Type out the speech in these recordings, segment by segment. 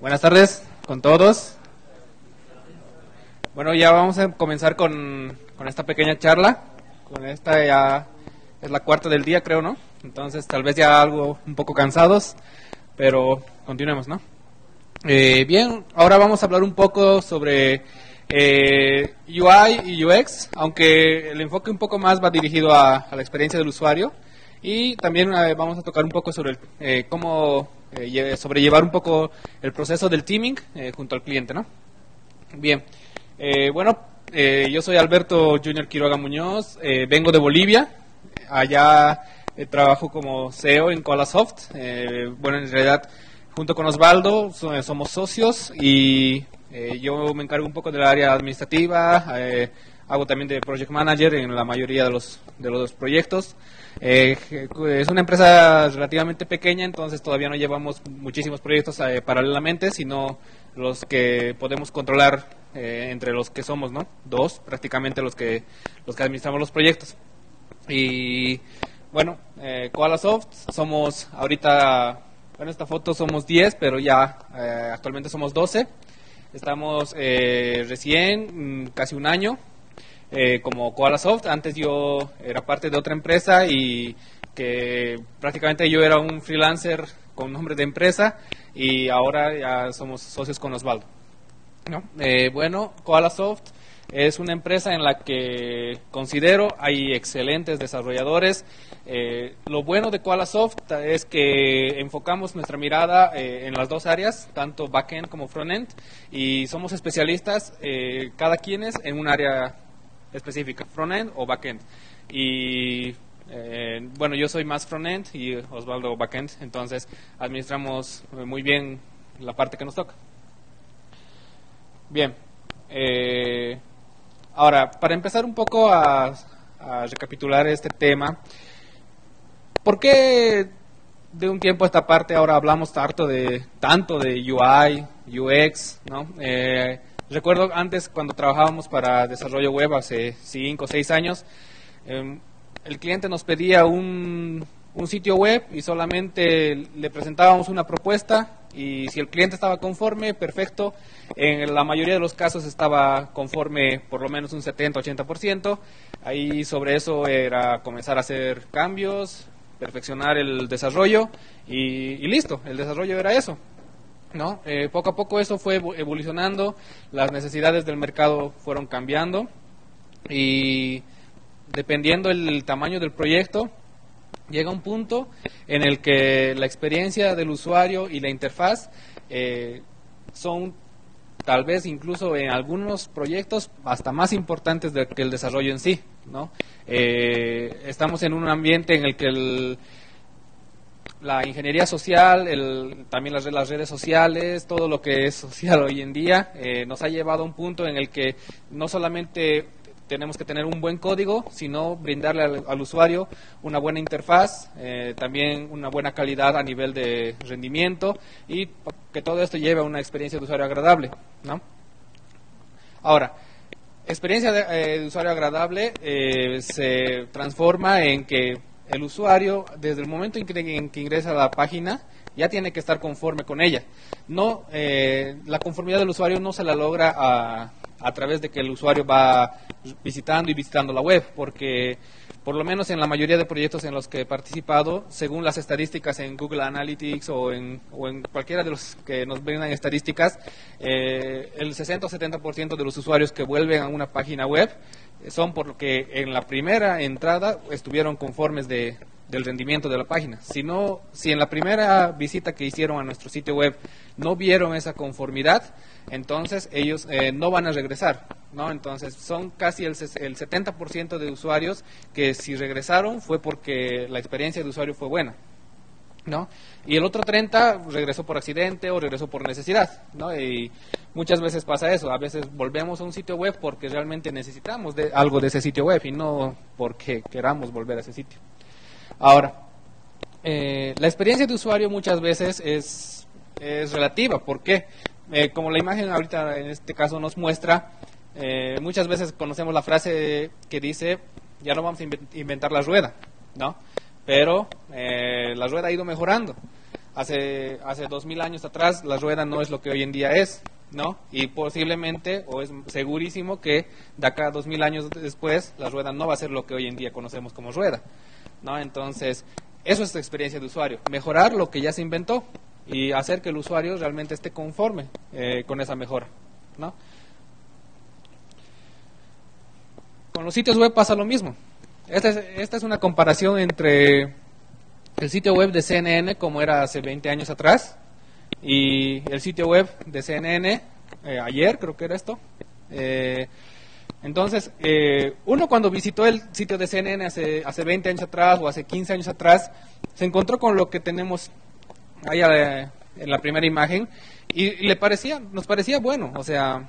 Buenas tardes con todos. Bueno, ya vamos a comenzar con, con esta pequeña charla. Con esta ya es la cuarta del día, creo, ¿no? Entonces, tal vez ya algo un poco cansados, pero continuemos, ¿no? Eh, bien, ahora vamos a hablar un poco sobre eh, UI y UX, aunque el enfoque un poco más va dirigido a, la experiencia del usuario. Y también eh, vamos a tocar un poco sobre eh, cómo eh, sobrellevar un poco el proceso del teaming eh, junto al cliente, ¿no? Bien, eh, bueno, yo soy Alberto Junior Quiroga Muñoz, vengo de Bolivia, allá trabajo como CEO en Colasoft, bueno, en realidad junto con Osvaldo so- somos socios y yo me encargo un poco del área administrativa, hago también de project manager en la mayoría de los, de los proyectos. Eh, es una empresa relativamente pequeña, entonces todavía no llevamos muchísimos proyectos eh, paralelamente, sino los que podemos controlar eh, entre los que somos, ¿no? Dos, prácticamente los que los que administramos los proyectos. Y bueno, eh, Koalasoft somos ahorita, bueno, esta foto somos 10, pero ya eh, actualmente somos 12. Estamos eh, recién, mm, casi un año, eh, como Koalasoft. Antes yo era parte de otra empresa y que prácticamente yo era un freelancer con nombre de empresa y ahora ya somos socios con Osvaldo. Eh, bueno, Koalasoft es una empresa en la que considero hay excelentes desarrolladores. Eh, lo bueno de Koalasoft es que enfocamos nuestra mirada eh, en las dos áreas, tanto backend como frontend, y somos especialistas, eh, cada quien es en un área específica, frontend o backend. Y eh, bueno, yo soy más frontend y Osvaldo backend, entonces administramos eh, muy bien la parte que nos toca. Bien. eh, ahora, para empezar un poco a, a recapitular este tema, ¿por qué de un tiempo a esta parte ahora hablamos tanto de, tanto de UI, UX? ¿no? Eh, recuerdo antes cuando trabajábamos para desarrollo web hace 5 o 6 años, eh, el cliente nos pedía un, sitio web y solamente le presentábamos una propuesta y si el cliente estaba conforme, perfecto. En la mayoría de los casos estaba conforme por lo menos un 70-80%. Ahí sobre eso era comenzar a hacer cambios, perfeccionar el desarrollo y listo, el desarrollo era eso. ¿No? Eh, poco a poco eso fue evo- evolucionando, las necesidades del mercado fueron cambiando y dependiendo el tamaño del proyecto, llega un punto en el que la experiencia del usuario y la interfaz eh, son tal vez incluso en algunos proyectos hasta más importantes de- que el desarrollo en sí. ¿no? Eh, estamos en un ambiente en el que el, la ingeniería social, el, también las, las redes sociales, todo lo que es social hoy en día, eh, nos ha llevado a un punto en el que no solamente tenemos que tener un buen código, sino brindarle al, usuario una buena interfaz, eh, también una buena calidad a nivel de rendimiento y que todo esto lleve a una experiencia de usuario agradable. ¿no? Ahora, experiencia de, eh, usuario agradable eh, se transforma en que el usuario, desde el momento en que, ingresa a la página, ya tiene que estar conforme con ella. No, eh, la conformidad del usuario no se la logra a través de que el usuario va visitando y visitando la web, porque por lo menos en la mayoría de proyectos en los que he participado, según las estadísticas en Google Analytics o en, o en cualquiera de los que nos brindan estadísticas, eh, el 60 o 70% de los usuarios que vuelven a una página web son porque en la primera entrada estuvieron conformes de, del rendimiento de la página. Si, no, si en la primera visita que hicieron a nuestro sitio web no vieron esa conformidad, entonces ellos eh, no van a regresar. ¿no? Entonces son casi el, el 70% de usuarios que si regresaron fue porque la experiencia de usuario fue buena. ¿no? Y el otro 30 regresó por accidente o regresó por necesidad, ¿no? Y muchas veces pasa eso, a veces volvemos a un sitio web porque realmente necesitamos de algo de ese sitio web y no porque queramos volver a ese sitio. Ahora, eh, la experiencia de usuario muchas veces es, es relativa, ¿por qué? Eh, como la imagen ahorita en este caso nos muestra, eh, muchas veces conocemos la frase que dice, ya no vamos a inven- inventar la rueda, ¿no? Pero la rueda ha ido mejorando. hace, hace dos mil años atrás la rueda no es lo que hoy en día es, ¿no? Y posiblemente, o es segurísimo que de acá a dos mil años después la rueda no va a ser lo que hoy en día conocemos como rueda, ¿no? Entonces, eso es experiencia de usuario, mejorar lo que ya se inventó y hacer que el usuario realmente esté conforme eh, con esa mejora, ¿no? Con los sitios web pasa lo mismo. Esta es, esta es una comparación entre el sitio web de CNN como era hace 20 años atrás y el sitio web de CNN eh, ayer creo que era esto eh, entonces eh, uno cuando visitó el sitio de CNN hace, hace 20 años atrás o hace 15 años atrás se encontró con lo que tenemos ahí en la primera imagen y, le parecía nos parecía bueno o sea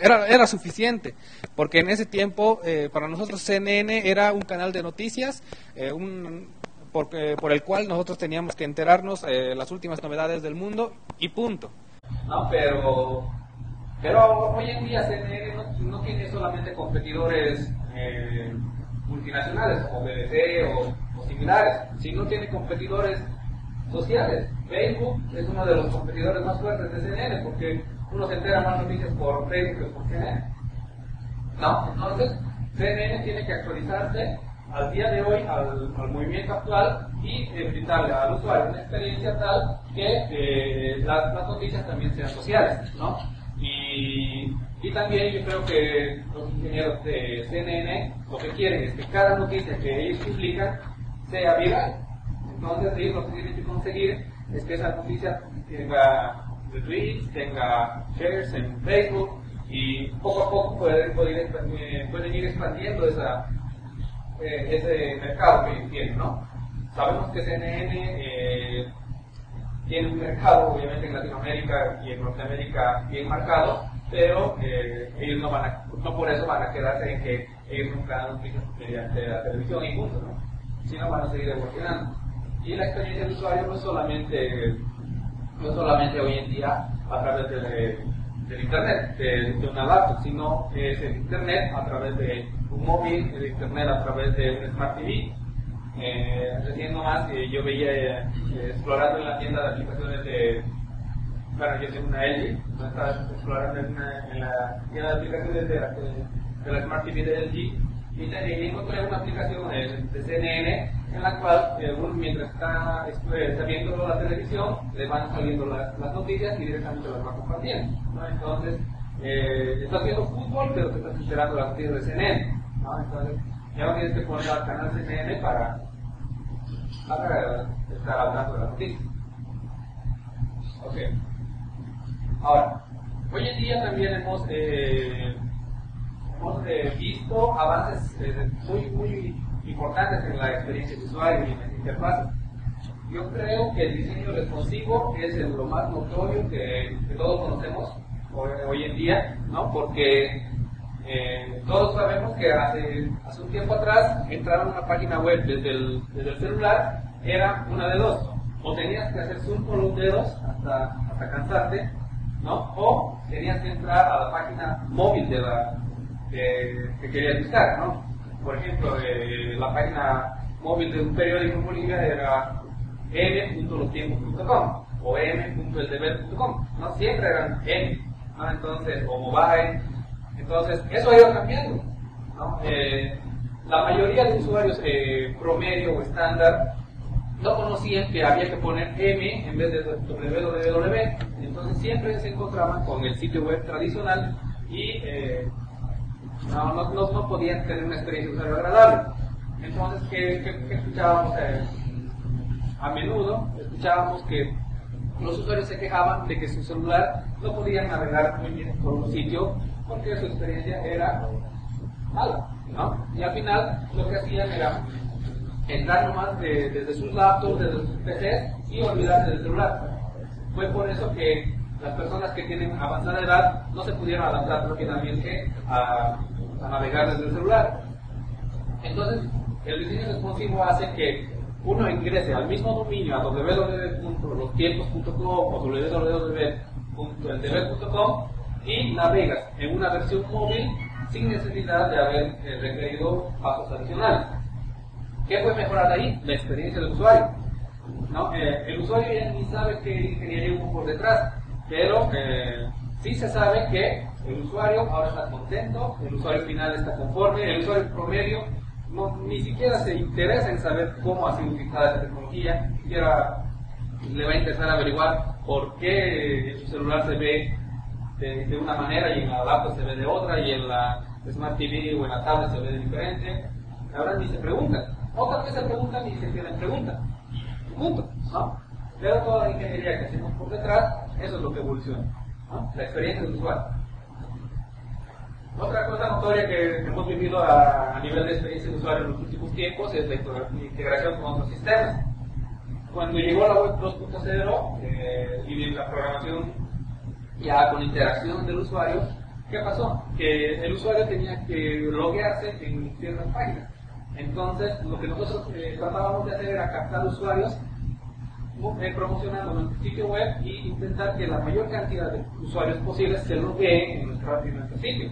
era, era suficiente, porque en ese tiempo para nosotros CNN era un canal de noticias, un, por el cual nosotros teníamos que enterarnos eh, las últimas novedades del mundo y punto. No, pero, pero hoy en día CNN no, tiene solamente competidores eh, multinacionales como BBC o, o similares, sino tiene competidores sociales. Facebook es uno de los competidores más fuertes de CNN porque uno se entera más noticias por Facebook que por CNN. No, entonces CNN tiene que actualizarse al día de hoy, al, movimiento actual y eh, brindarle al usuario una experiencia tal que eh, las, noticias también sean sociales, ¿no? Y, y, también yo creo que los ingenieros de CNN lo que quieren es que cada noticia que ellos publican sea viral. Entonces ellos lo que tienen que conseguir es que esa noticia tenga retweets, tenga shares en Facebook y poco a poco pueden, pueden, pueden ir expandiendo esa, eh, ese mercado que tiene, ¿no? Sabemos que CNN eh, tiene un mercado, obviamente en Latinoamérica y en Norteamérica bien marcado, pero eh, ellos no, van a, no por eso van a quedarse en que ellos nunca dan mediante la televisión y punto, ¿no? Sino van a seguir evolucionando. Y la experiencia del usuario no solamente, no solamente hoy en día a través de, del Internet, de, de, una laptop, sino es el Internet a través de un móvil, el internet a través de un Smart TV. Eh, recién nomás eh, yo veía eh, explorando en la tienda de aplicaciones de, bueno, yo tengo una LG, no estaba explorando en, la tienda de aplicaciones de la, Smart TV de LG y, encontré una aplicación de, CNN en la cual uno mientras está, está, viendo la televisión le van saliendo las, noticias y directamente las va compartiendo. ¿no? Entonces, eh, estás viendo fútbol, pero te estás enterando las noticias de CNN. Entonces, ya no tienes que poner al canal CNN para, para estar hablando la noticia. Ok. Ahora, hoy en día también hemos, eh, hemos eh, visto avances eh, muy, muy importantes en la experiencia de usuario y en la interfaz. Yo creo que el diseño responsivo es lo más notorio que, que todos conocemos hoy, hoy, en día, ¿no? Porque eh, todos sabemos que hace, hace un tiempo atrás entrar a una página web desde el, celular era una de dos. O tenías que hacer zoom con los dedos hasta, hasta cansarte, ¿no? O tenías que entrar a la página móvil de la que, querías buscar, ¿no? Por ejemplo, eh, la página móvil de un periódico en Bolivia era m.lostiempos.com o m.eldeber.com, ¿no? Siempre eran m, ¿no? Entonces, o mobile entonces, eso ha ido cambiando. Eh, la mayoría de usuarios eh, promedio o estándar no conocían que había que poner M en vez de www. Entonces siempre se encontraban con el sitio web tradicional y eh, no, no, no, podían tener una experiencia de usuario agradable. Entonces, ¿qué, escuchábamos a menudo? Escuchábamos que los usuarios se quejaban de que su celular no podían navegar muy bien por un sitio porque su experiencia era mala, ¿no? Y al final lo que hacían era entrar nomás desde sus laptops, desde sus PCs y olvidarse del celular. Fue por eso que las personas que tienen avanzada edad no se pudieron adaptar rápidamente a, a navegar desde el celular. Entonces, el diseño responsivo hace que uno ingrese al mismo dominio a www.lostiempos.com o www.eldeber.com y navegas en una versión móvil sin necesidad de haber eh, requerido pasos adicionales. ¿Qué puede mejorar ahí? La experiencia del usuario. ¿no? Eh, el usuario ya ni sabe qué ingeniería hubo por detrás, pero eh, sí se sabe que el usuario ahora está contento, el usuario final está conforme, el usuario promedio no, ni siquiera se interesa en saber cómo ha sido utilizada esta tecnología, ni siquiera le va a interesar averiguar por qué su celular se ve de, de, una manera y en la laptop se ve de otra y en la Smart TV o en la tablet se ve de diferente. Ahora ni se preguntan. Otras veces se preguntan y se tienen preguntas. Punto. ¿no? Pero toda la ingeniería que hacemos por detrás, eso es lo que evoluciona. ¿no? La experiencia del usuario. Otra cosa notoria que hemos vivido a, a nivel de experiencia de usuario en los últimos tiempos es la integración con otros sistemas. Cuando llegó la web 2.0 eh, y la programación ya con interacción del usuario, ¿qué pasó? Que el usuario tenía que loguearse en ciertas páginas. Entonces, lo que nosotros eh, tratábamos de hacer era captar usuarios eh, promocionando nuestro sitio web e intentar que la mayor cantidad de usuarios posibles se logueen en, en nuestro sitio.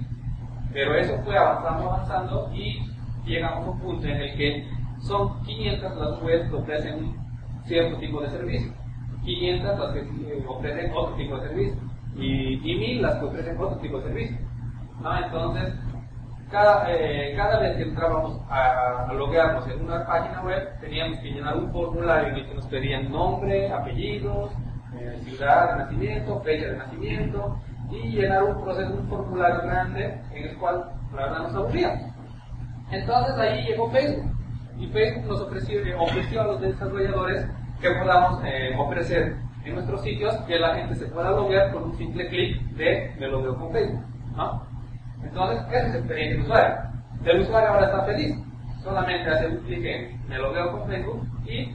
Pero eso fue avanzando, avanzando y llegamos a un punto en el que son 500 las webs que ofrecen cierto tipo de servicio, 500 las que eh, ofrecen otro tipo de servicio y, 1000 las que ofrecen otro tipo de servicio. Entonces, cada, eh, cada vez que entrábamos a, a, loguearnos en una página web, teníamos que llenar un formulario en el que nos pedían nombre, apellidos, eh, ciudad de nacimiento, fecha de nacimiento, y llenar un proceso, un formulario grande en el cual la verdad nos aburría. Entonces ahí llegó Facebook, y Facebook nos ofreció, eh, ofreció a los desarrolladores que podamos eh, ofrecer en nuestros sitios que la gente se pueda loguear con un simple clic de me logueo con Facebook. ¿no? Entonces, esa es la experiencia del usuario. El usuario ahora está feliz. Solamente hace un clic en me logueo con Facebook y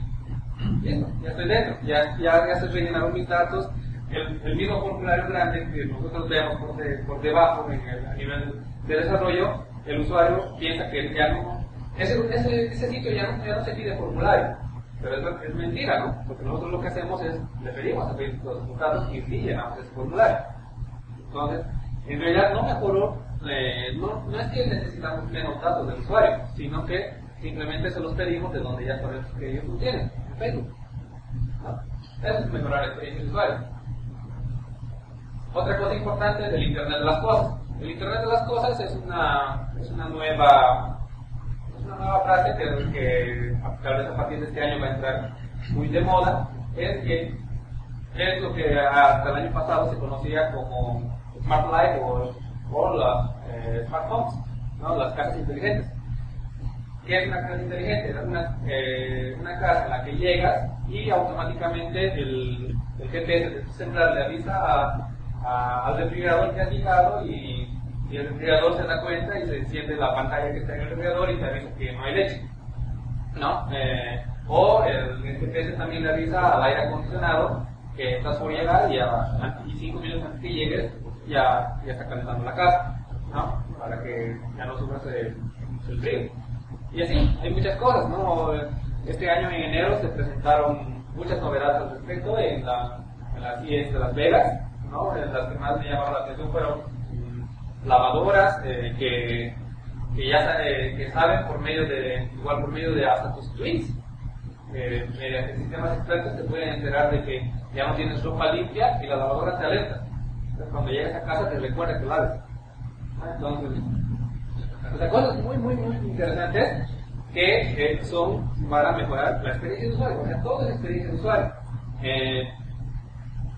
ya estoy dentro. Ya, ya, se rellenaron mis datos. El, el, mismo formulario grande que nosotros vemos por debajo en el, a nivel de desarrollo, el usuario piensa que ya no. Ese, ese, ese sitio ya no, ya no se pide formulario. Pero es, es, mentira, ¿no? Porque nosotros lo que hacemos es, le pedimos a los resultados y sí llenamos ese formulario. Entonces, en realidad no mejoró eh, no, no, es que necesitamos menos datos del usuario, sino que simplemente se los pedimos de donde ya sabemos que ellos lo tienen, en Facebook. ¿no? Eso es mejorar la experiencia del usuario. Otra cosa importante es el Internet de las Cosas. El Internet de las Cosas es una, es una nueva una nueva frase que, que tal vez a partir de este año va a entrar muy de moda, es que es lo que hasta el año pasado se conocía como Smart Life o o las eh, ¿no? las casas inteligentes. ¿Qué es una casa inteligente? Es una, eh, una casa en la que llegas y automáticamente el, el GPS de tu celular le avisa a, a, al refrigerador que has llegado y, y, el refrigerador se da cuenta y se enciende la pantalla que está en el refrigerador y te avisa que no hay leche. ¿no? Eh, o el, el GPS también le avisa al aire acondicionado que estás por llegar y, a, y cinco minutos antes que llegues ya, ya está calentando la casa, ¿no? Para que ya no sufras el, el frío. Y así, hay muchas cosas, ¿no? Este año en enero se presentaron muchas novedades al respecto en, la, en las IES de Las Vegas, ¿no? Las que más me llamaron la atención fueron lavadoras eh, que, que ya eh, que saben por medio de, igual por medio de hasta eh, mediante sistemas expertos te pueden enterar de que ya no tienes ropa limpia y la lavadora te alerta cuando llegas a casa te recuerda que laves. Entonces, o sea, cosas muy, muy, muy interesantes que son para mejorar la experiencia de usuario. O sea, todo es experiencia de usuario.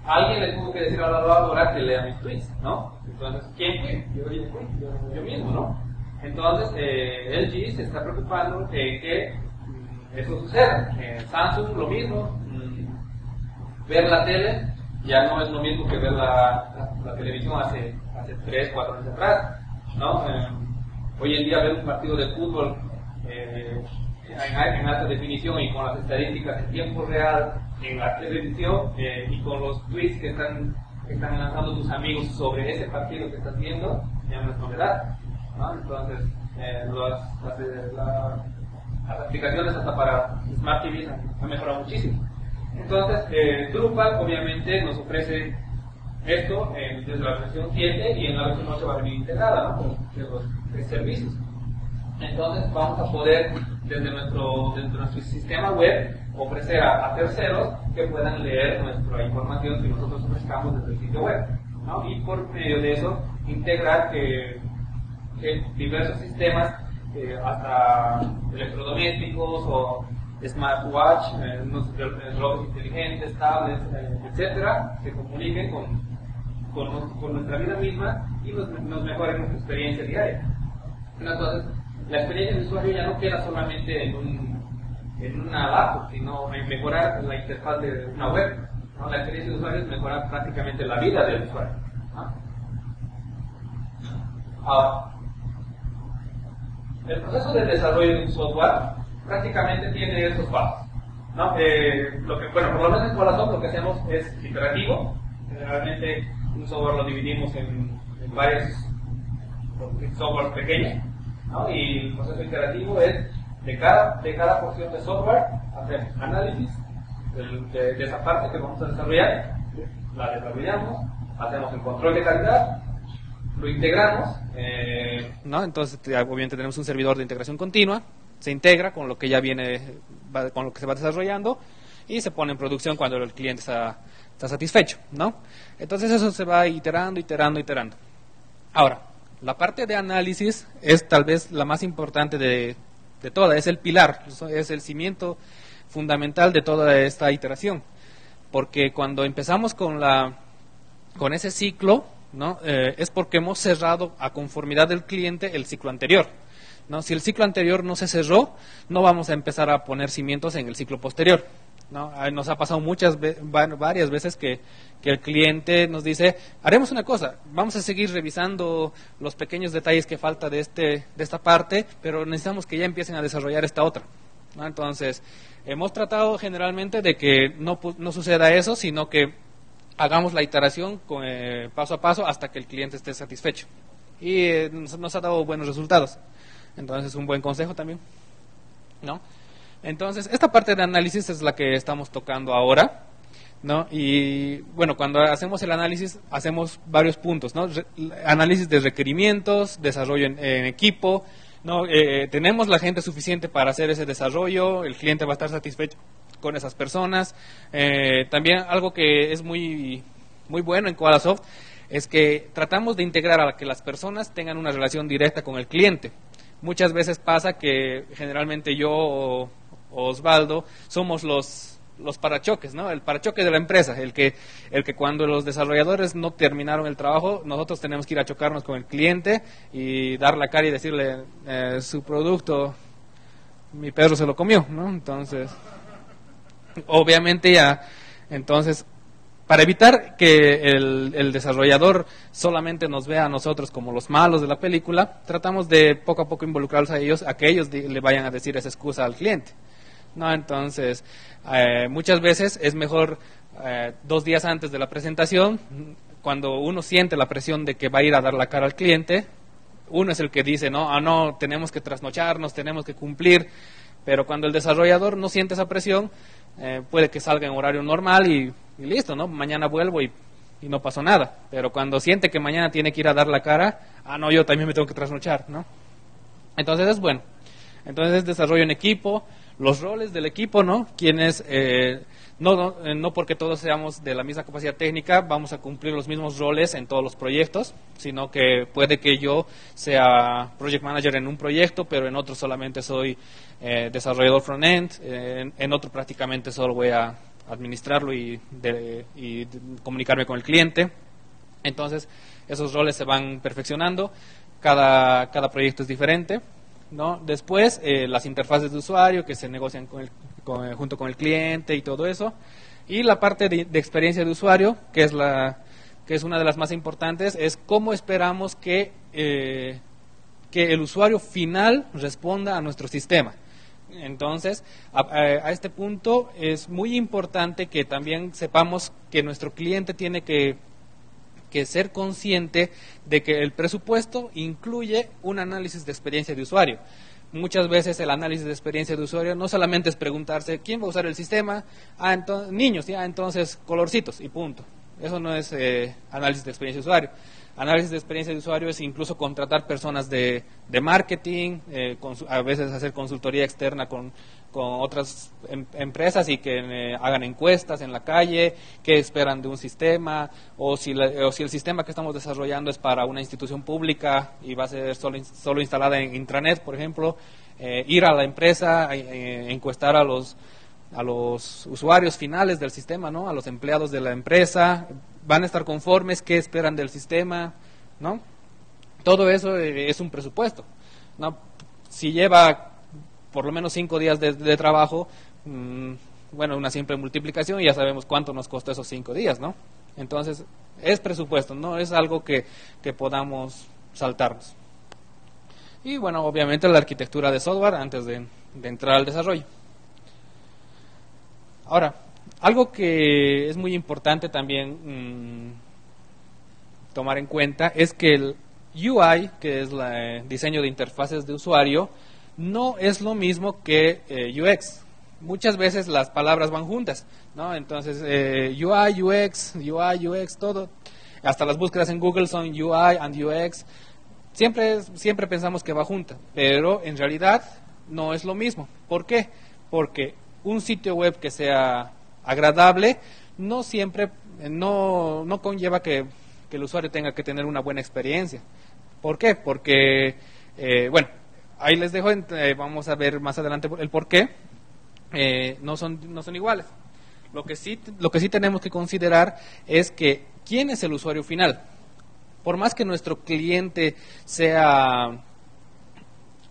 Alguien le tuvo que decir a la lavadora que lea mis tweets, ¿no? Entonces, ¿quién fue? Yo, yo, yo, yo mismo, ¿no? Entonces, eh, LG se está preocupando de que mm, eso suceda. Samsung lo mismo, mm, ver la tele ya no es lo mismo que ver la, la, la televisión hace, hace 3, 4 años atrás. ¿no? Eh, hoy en día ver un partido de fútbol eh, en, en, alta definición y con las estadísticas en tiempo real en la televisión eh, y con los tweets que están, que están lanzando tus amigos sobre ese partido que estás viendo, ya no es novedad. ¿no? Entonces, eh, las, las, la, las aplicaciones hasta para Smart TV han, mejorado muchísimo. Entonces, eh, obviamente nos ofrece esto eh, desde la versión 7 y en la versión 8 va a venir integrada ¿no? con los tres servicios. Entonces vamos a poder desde nuestro, desde nuestro sistema web ofrecer a, terceros que puedan leer nuestra información que nosotros ofrezcamos desde el sitio web. ¿no? Y por medio de eso, integrar que, diversos sistemas, eh, hasta electrodomésticos o smartwatch, eh, relojes inteligentes, tablets, eh, etcétera, se comuniquen con, con, nuestra vida misma y nos, nos mejoren nuestra experiencia diaria. Entonces, la experiencia de usuario ya no queda solamente en, un, en una laptop, sino mejorar la interfaz de una web. La experiencia de usuario es mejorar prácticamente la vida del usuario. Ahora, el proceso de desarrollo de un software prácticamente tiene esos pasos. Eh, lo que, bueno, por lo menos en Corazón lo que hacemos es iterativo. Generalmente un software lo dividimos en, en varios softwares pequeños y el proceso iterativo es de cada, de cada porción de software hacer análisis de, esa parte que vamos a desarrollar, la desarrollamos, hacemos el control de calidad, lo integramos. Eh, ¿No? Entonces, obviamente tenemos un servidor de integración continua, se integra con lo que ya viene, con lo que se va desarrollando y se pone en producción cuando el cliente está, está satisfecho, ¿no? Entonces eso se va iterando, iterando, iterando. Ahora, la parte de análisis es tal vez la más importante de, de toda, es el pilar, es el cimiento fundamental de toda esta iteración. Porque cuando empezamos con, la, con ese ciclo, ¿no? Eh, es porque hemos cerrado a conformidad del cliente el ciclo anterior. ¿no? Si el ciclo anterior no se cerró, no vamos a empezar a poner cimientos en el ciclo posterior. ¿No? Nos ha pasado muchas varias veces que, el cliente nos dice, haremos una cosa, vamos a seguir revisando los pequeños detalles que falta de, este, de esta parte, pero necesitamos que ya empiecen a desarrollar esta otra. Entonces, hemos tratado generalmente de que no, no suceda eso, sino que hagamos la iteración eh, paso a paso hasta que el cliente esté satisfecho. Y eh, nos, nos, ha dado buenos resultados. Entonces, es un buen consejo también. ¿No? Entonces, esta parte de análisis es la que estamos tocando ahora, ¿no? Y bueno, cuando hacemos el análisis, hacemos varios puntos, ¿no? análisis de requerimientos, desarrollo en, equipo, ¿no? Eh, tenemos la gente suficiente para hacer ese desarrollo, el cliente va a estar satisfecho con esas personas. Eh, también algo que es muy, muy bueno en Koalasoft es que tratamos de integrar a que las personas tengan una relación directa con el cliente. Muchas veces pasa que generalmente yo Osvaldo, somos los, los parachoques, ¿no? El parachoque de la empresa, el que, el que cuando los desarrolladores no terminaron el trabajo, nosotros tenemos que ir a chocarnos con el cliente y dar la cara y decirle, eh, su producto, mi perro se lo comió, ¿no? Entonces, obviamente ya, entonces, para evitar que el, el, desarrollador solamente nos vea a nosotros como los malos de la película, tratamos de poco a poco involucrarlos a ellos, a que ellos le vayan a decir esa excusa al cliente. ¿No? Entonces, eh, muchas veces es mejor eh, dos días antes de la presentación, cuando uno siente la presión de que va a ir a dar la cara al cliente, uno es el que dice, no, ah, no, tenemos que trasnocharnos, tenemos que cumplir, pero cuando el desarrollador no siente esa presión, eh, puede que salga en horario normal y, listo, ¿no? Mañana vuelvo y, y, no pasó nada. Pero cuando siente que mañana tiene que ir a dar la cara, ah, no, yo también me tengo que trasnochar, ¿no? Entonces es bueno. Entonces es desarrollo en equipo, los roles del equipo, ¿no? Quienes, eh, no, eh, no, porque todos seamos de la misma capacidad técnica, vamos a cumplir los mismos roles en todos los proyectos, sino que puede que yo sea project manager en un proyecto, pero en otro solamente soy eh, desarrollador front-end, en, otro prácticamente solo voy a administrarlo y, y comunicarme con el cliente. Entonces, esos roles se van perfeccionando, cada, cada proyecto es diferente. ¿No? Después, eh, las interfaces de usuario que se negocian con el, junto con el cliente y todo eso. Y la parte de, experiencia de usuario, que es, la, que es una de las más importantes, es cómo esperamos que, eh, que el usuario final responda a nuestro sistema. Entonces, a, este punto es muy importante que también sepamos que nuestro cliente tiene que que ser consciente de que el presupuesto incluye un análisis de experiencia de usuario. Muchas veces el análisis de experiencia de usuario no solamente es preguntarse quién va a usar el sistema, ah, niños, ya entonces colorcitos y punto. Eso no es eh, análisis de experiencia de usuario. Análisis de experiencia de usuario es incluso contratar personas de, de marketing, eh, a veces hacer consultoría externa con, con otras em, empresas y que eh, hagan encuestas en la calle, qué esperan de un sistema, o si, o si el sistema que estamos desarrollando es para una institución pública y va a ser solo, solo instalada en intranet, por ejemplo, eh, ir a la empresa, encuestar a los a los usuarios finales del sistema, ¿no? A los empleados de la empresa, van a estar conformes, qué esperan del sistema, ¿no? Todo eso eh, es un presupuesto, ¿no? Si lleva por lo menos cinco días de, trabajo, mm, bueno, una simple multiplicación y ya sabemos cuánto nos costó esos cinco días, ¿no? Entonces, es presupuesto, no es algo que, que podamos saltarnos. Y bueno, obviamente la arquitectura de software antes de entrar al desarrollo. Ahora, algo que es muy importante también mm, tomar en cuenta es que el UI, que es el diseño de interfaces de usuario, no es lo mismo que eh, UX. Muchas veces las palabras van juntas, ¿no? Entonces, eh, UI, UX, UI, UX, todo. Hasta las búsquedas en Google son UI and UX. Siempre, siempre pensamos que va junta, pero en realidad no es lo mismo. ¿Por qué? Porque un sitio web que sea agradable no siempre, no, no conlleva que, el usuario tenga que tener una buena experiencia. ¿Por qué? Porque, eh, bueno, ahí les dejo, eh, vamos a ver más adelante el por qué. Eh, no, son, no son iguales. Lo que, sí, lo que sí tenemos que considerar es que quién es el usuario final. Por más que nuestro cliente sea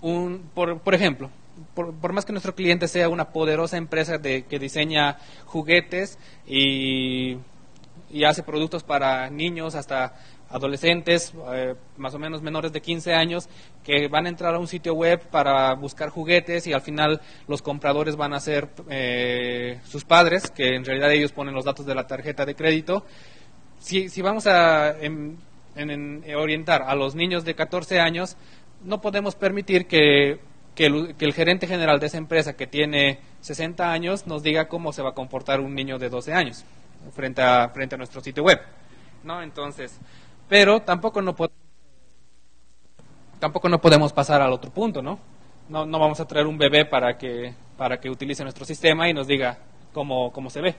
un, por, por ejemplo, por, más que nuestro cliente sea una poderosa empresa de, que diseña juguetes y, hace productos para niños hasta adolescentes, eh, más o menos menores de 15 años, que van a entrar a un sitio web para buscar juguetes y al final los compradores van a ser eh, sus padres, que en realidad ellos ponen los datos de la tarjeta de crédito. Si, si vamos a orientar a los niños de 14 años, no podemos permitir que que el, gerente general de esa empresa que tiene 60 años nos diga cómo se va a comportar un niño de 12 años frente a, frente a nuestro sitio web. ¿no? Entonces, pero tampoco no, tampoco no podemos pasar al otro punto, ¿no? ¿no? No vamos a traer un bebé para que, para que utilice nuestro sistema y nos diga cómo, cómo se ve.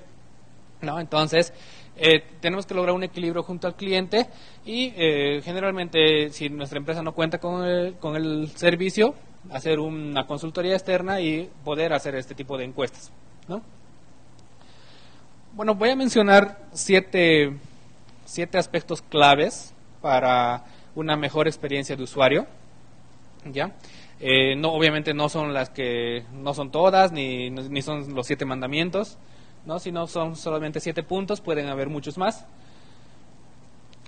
¿no? Entonces, eh, tenemos que lograr un equilibrio junto al cliente y eh, generalmente si nuestra empresa no cuenta con el, con el servicio, hacer una consultoría externa y poder hacer este tipo de encuestas. ¿no? Bueno, voy a mencionar siete, siete aspectos claves para una mejor experiencia de usuario. ¿ya? Eh, no, obviamente no son las que no son todas ni, ni son los siete mandamientos, no, sino son solamente siete puntos, pueden haber muchos más.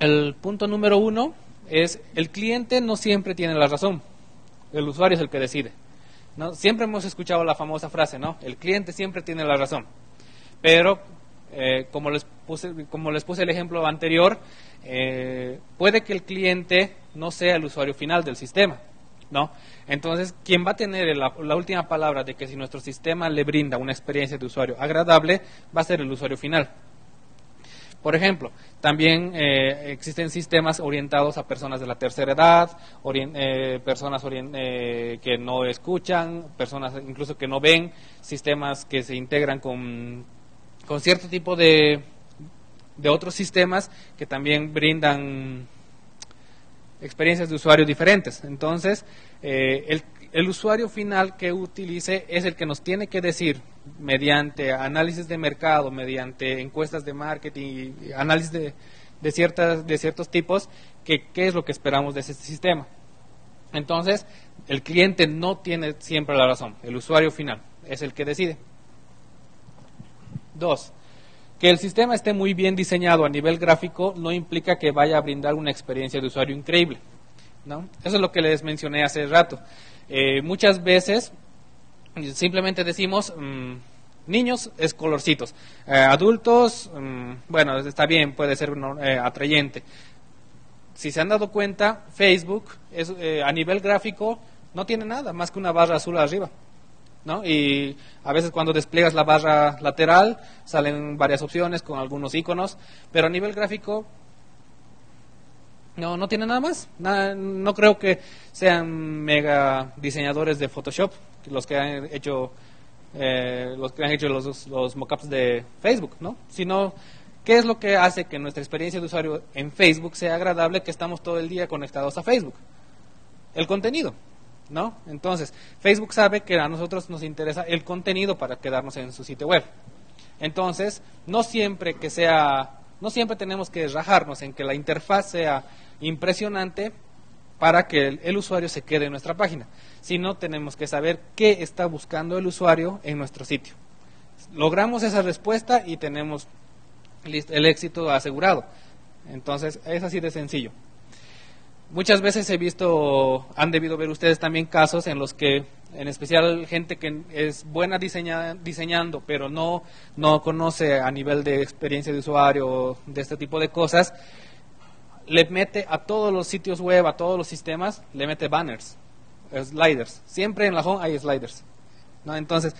El punto número uno es el cliente no siempre tiene la razón el usuario es el que decide. ¿no? Siempre hemos escuchado la famosa frase, ¿no? El cliente siempre tiene la razón. Pero, eh, como, les puse, como les puse el ejemplo anterior, eh, puede que el cliente no sea el usuario final del sistema. ¿no? Entonces, quien va a tener la, última palabra de que si nuestro sistema le brinda una experiencia de usuario agradable, va a ser el usuario final. Por ejemplo, también eh, existen sistemas orientados a personas de la tercera edad, eh, personas que no escuchan, personas incluso que no ven, sistemas que se integran con, con cierto tipo de, de otros sistemas que también brindan experiencias de usuario diferentes. Entonces, el, el usuario final que utilice es el que nos tiene que decir mediante análisis de mercado, mediante encuestas de marketing, análisis de, de, ciertas, de ciertos tipos, que, qué es lo que esperamos de ese sistema. Entonces, el cliente no tiene siempre la razón, el usuario final es el que decide. Dos, que el sistema esté muy bien diseñado a nivel gráfico no implica que vaya a brindar una experiencia de usuario increíble. ¿no? Eso es lo que les mencioné hace rato. Eh, muchas veces simplemente decimos mm, niños es colorcitos, eh, adultos, mm, bueno, está bien, puede ser eh, atrayente. Si se han dado cuenta, Facebook es, a nivel gráfico no tiene nada más que una barra azul arriba. ¿No? Y a veces cuando despliegas la barra lateral salen varias opciones con algunos iconos, pero a nivel gráfico no, no tiene nada más. no creo que sean mega diseñadores de Photoshop los que han hecho eh, los que han hecho los, los mockups de Facebook, ¿no? Sino ¿Qué es lo que hace que nuestra experiencia de usuario en Facebook sea agradable que estamos todo el día conectados a Facebook? El contenido, ¿no? Entonces, Facebook sabe que a nosotros nos interesa el contenido para quedarnos en su sitio web. Entonces, no siempre que sea, no siempre tenemos que rajarnos en que la interfaz sea impresionante para que el, el usuario se quede en nuestra página, sino tenemos que saber qué está buscando el usuario en nuestro sitio. Logramos esa respuesta y tenemos el éxito asegurado. Entonces, es así de sencillo. Muchas veces he visto, han debido ver ustedes también casos en los que, en especial gente que es buena diseñando, pero no, no conoce a nivel de experiencia de usuario, de este tipo de cosas, le mete a todos los sitios web, a todos los sistemas, le mete banners, sliders. Siempre en la home hay sliders. ¿no? Entonces,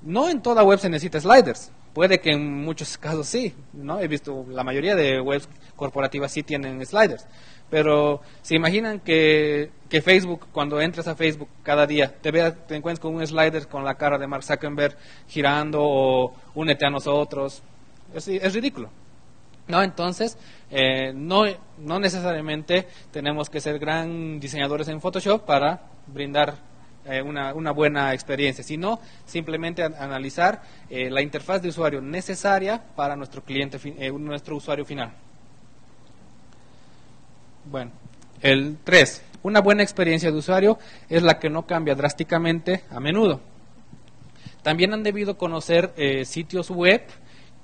no en toda web se necesita sliders. Puede que en muchos casos sí, ¿no? He visto, la mayoría de webs corporativas sí tienen sliders. Pero se imaginan que, que Facebook, cuando entras a Facebook cada día, te, te encuentras con un slider con la cara de Mark Zuckerberg girando o únete a nosotros. Es, es ridículo. ¿No? Entonces, eh, no, no necesariamente tenemos que ser gran diseñadores en Photoshop para brindar eh, una, una, buena experiencia, sino simplemente analizar eh, la interfaz de usuario necesaria para nuestro cliente, eh, nuestro usuario final. Bueno, el 3. Una buena experiencia de usuario es la que no cambia drásticamente a menudo. También han debido conocer sitios web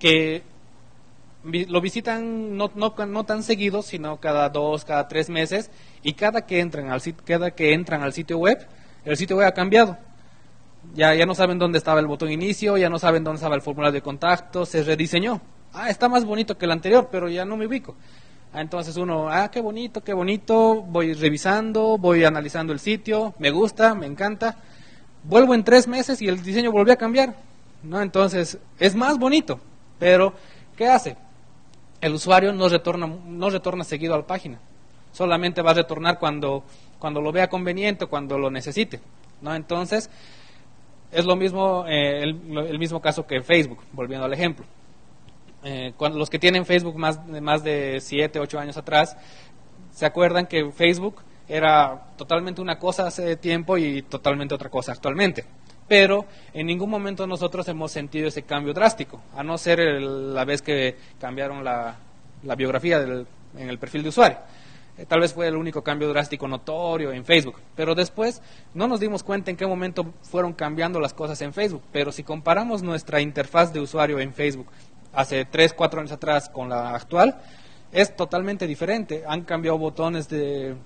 que lo visitan no, no, no, tan seguido, sino cada dos, cada tres meses, y cada que entran al, cada que entran al sitio web el sitio web ha cambiado. Ya, ya no saben dónde estaba el botón inicio, ya no saben dónde estaba el formulario de contacto, se rediseñó. Ah, está más bonito que el anterior, pero ya no me ubico. Ah, entonces uno, ah, qué bonito, qué bonito, voy revisando, voy analizando el sitio, me gusta, me encanta. Vuelvo en tres meses y el diseño volvió a cambiar. ¿no? Entonces, es más bonito, pero ¿qué hace? El usuario no retorna, no retorna seguido a la página. Solamente va a retornar cuando cuando lo vea conveniente, cuando lo necesite. ¿no? Entonces, es lo mismo, eh, el, mismo caso que Facebook, volviendo al ejemplo. Eh, los que tienen Facebook más, más de 7, 8 años atrás, se acuerdan que Facebook era totalmente una cosa hace tiempo y totalmente otra cosa actualmente. Pero en ningún momento nosotros hemos sentido ese cambio drástico, a no ser la vez que cambiaron la, biografía en el perfil de usuario. Eh, tal vez fue el único cambio drástico notorio en Facebook, pero después no nos dimos cuenta en qué momento fueron cambiando las cosas en Facebook, pero si comparamos nuestra interfaz de usuario en Facebook hace 3, 4 años atrás con la actual, es totalmente diferente. Han cambiado botones de,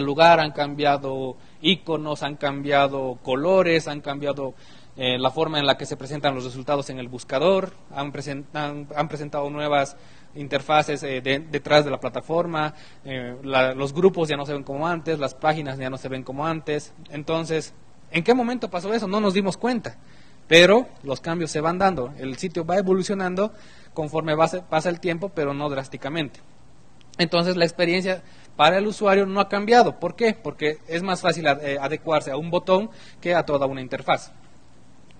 lugar, han cambiado iconos, han cambiado colores, han cambiado eh, la forma en la que se presentan los resultados en el buscador, han, han presentado nuevas interfaces eh, detrás de la plataforma, eh, los grupos ya no se ven como antes, las páginas ya no se ven como antes. Entonces, ¿en qué momento pasó eso? No nos dimos cuenta, pero los cambios se van dando, el sitio va evolucionando conforme pasa el tiempo, pero no drásticamente. Entonces, la experiencia para el usuario no ha cambiado. ¿Por qué? Porque es más fácil eh, adecuarse a un botón que a toda una interfaz.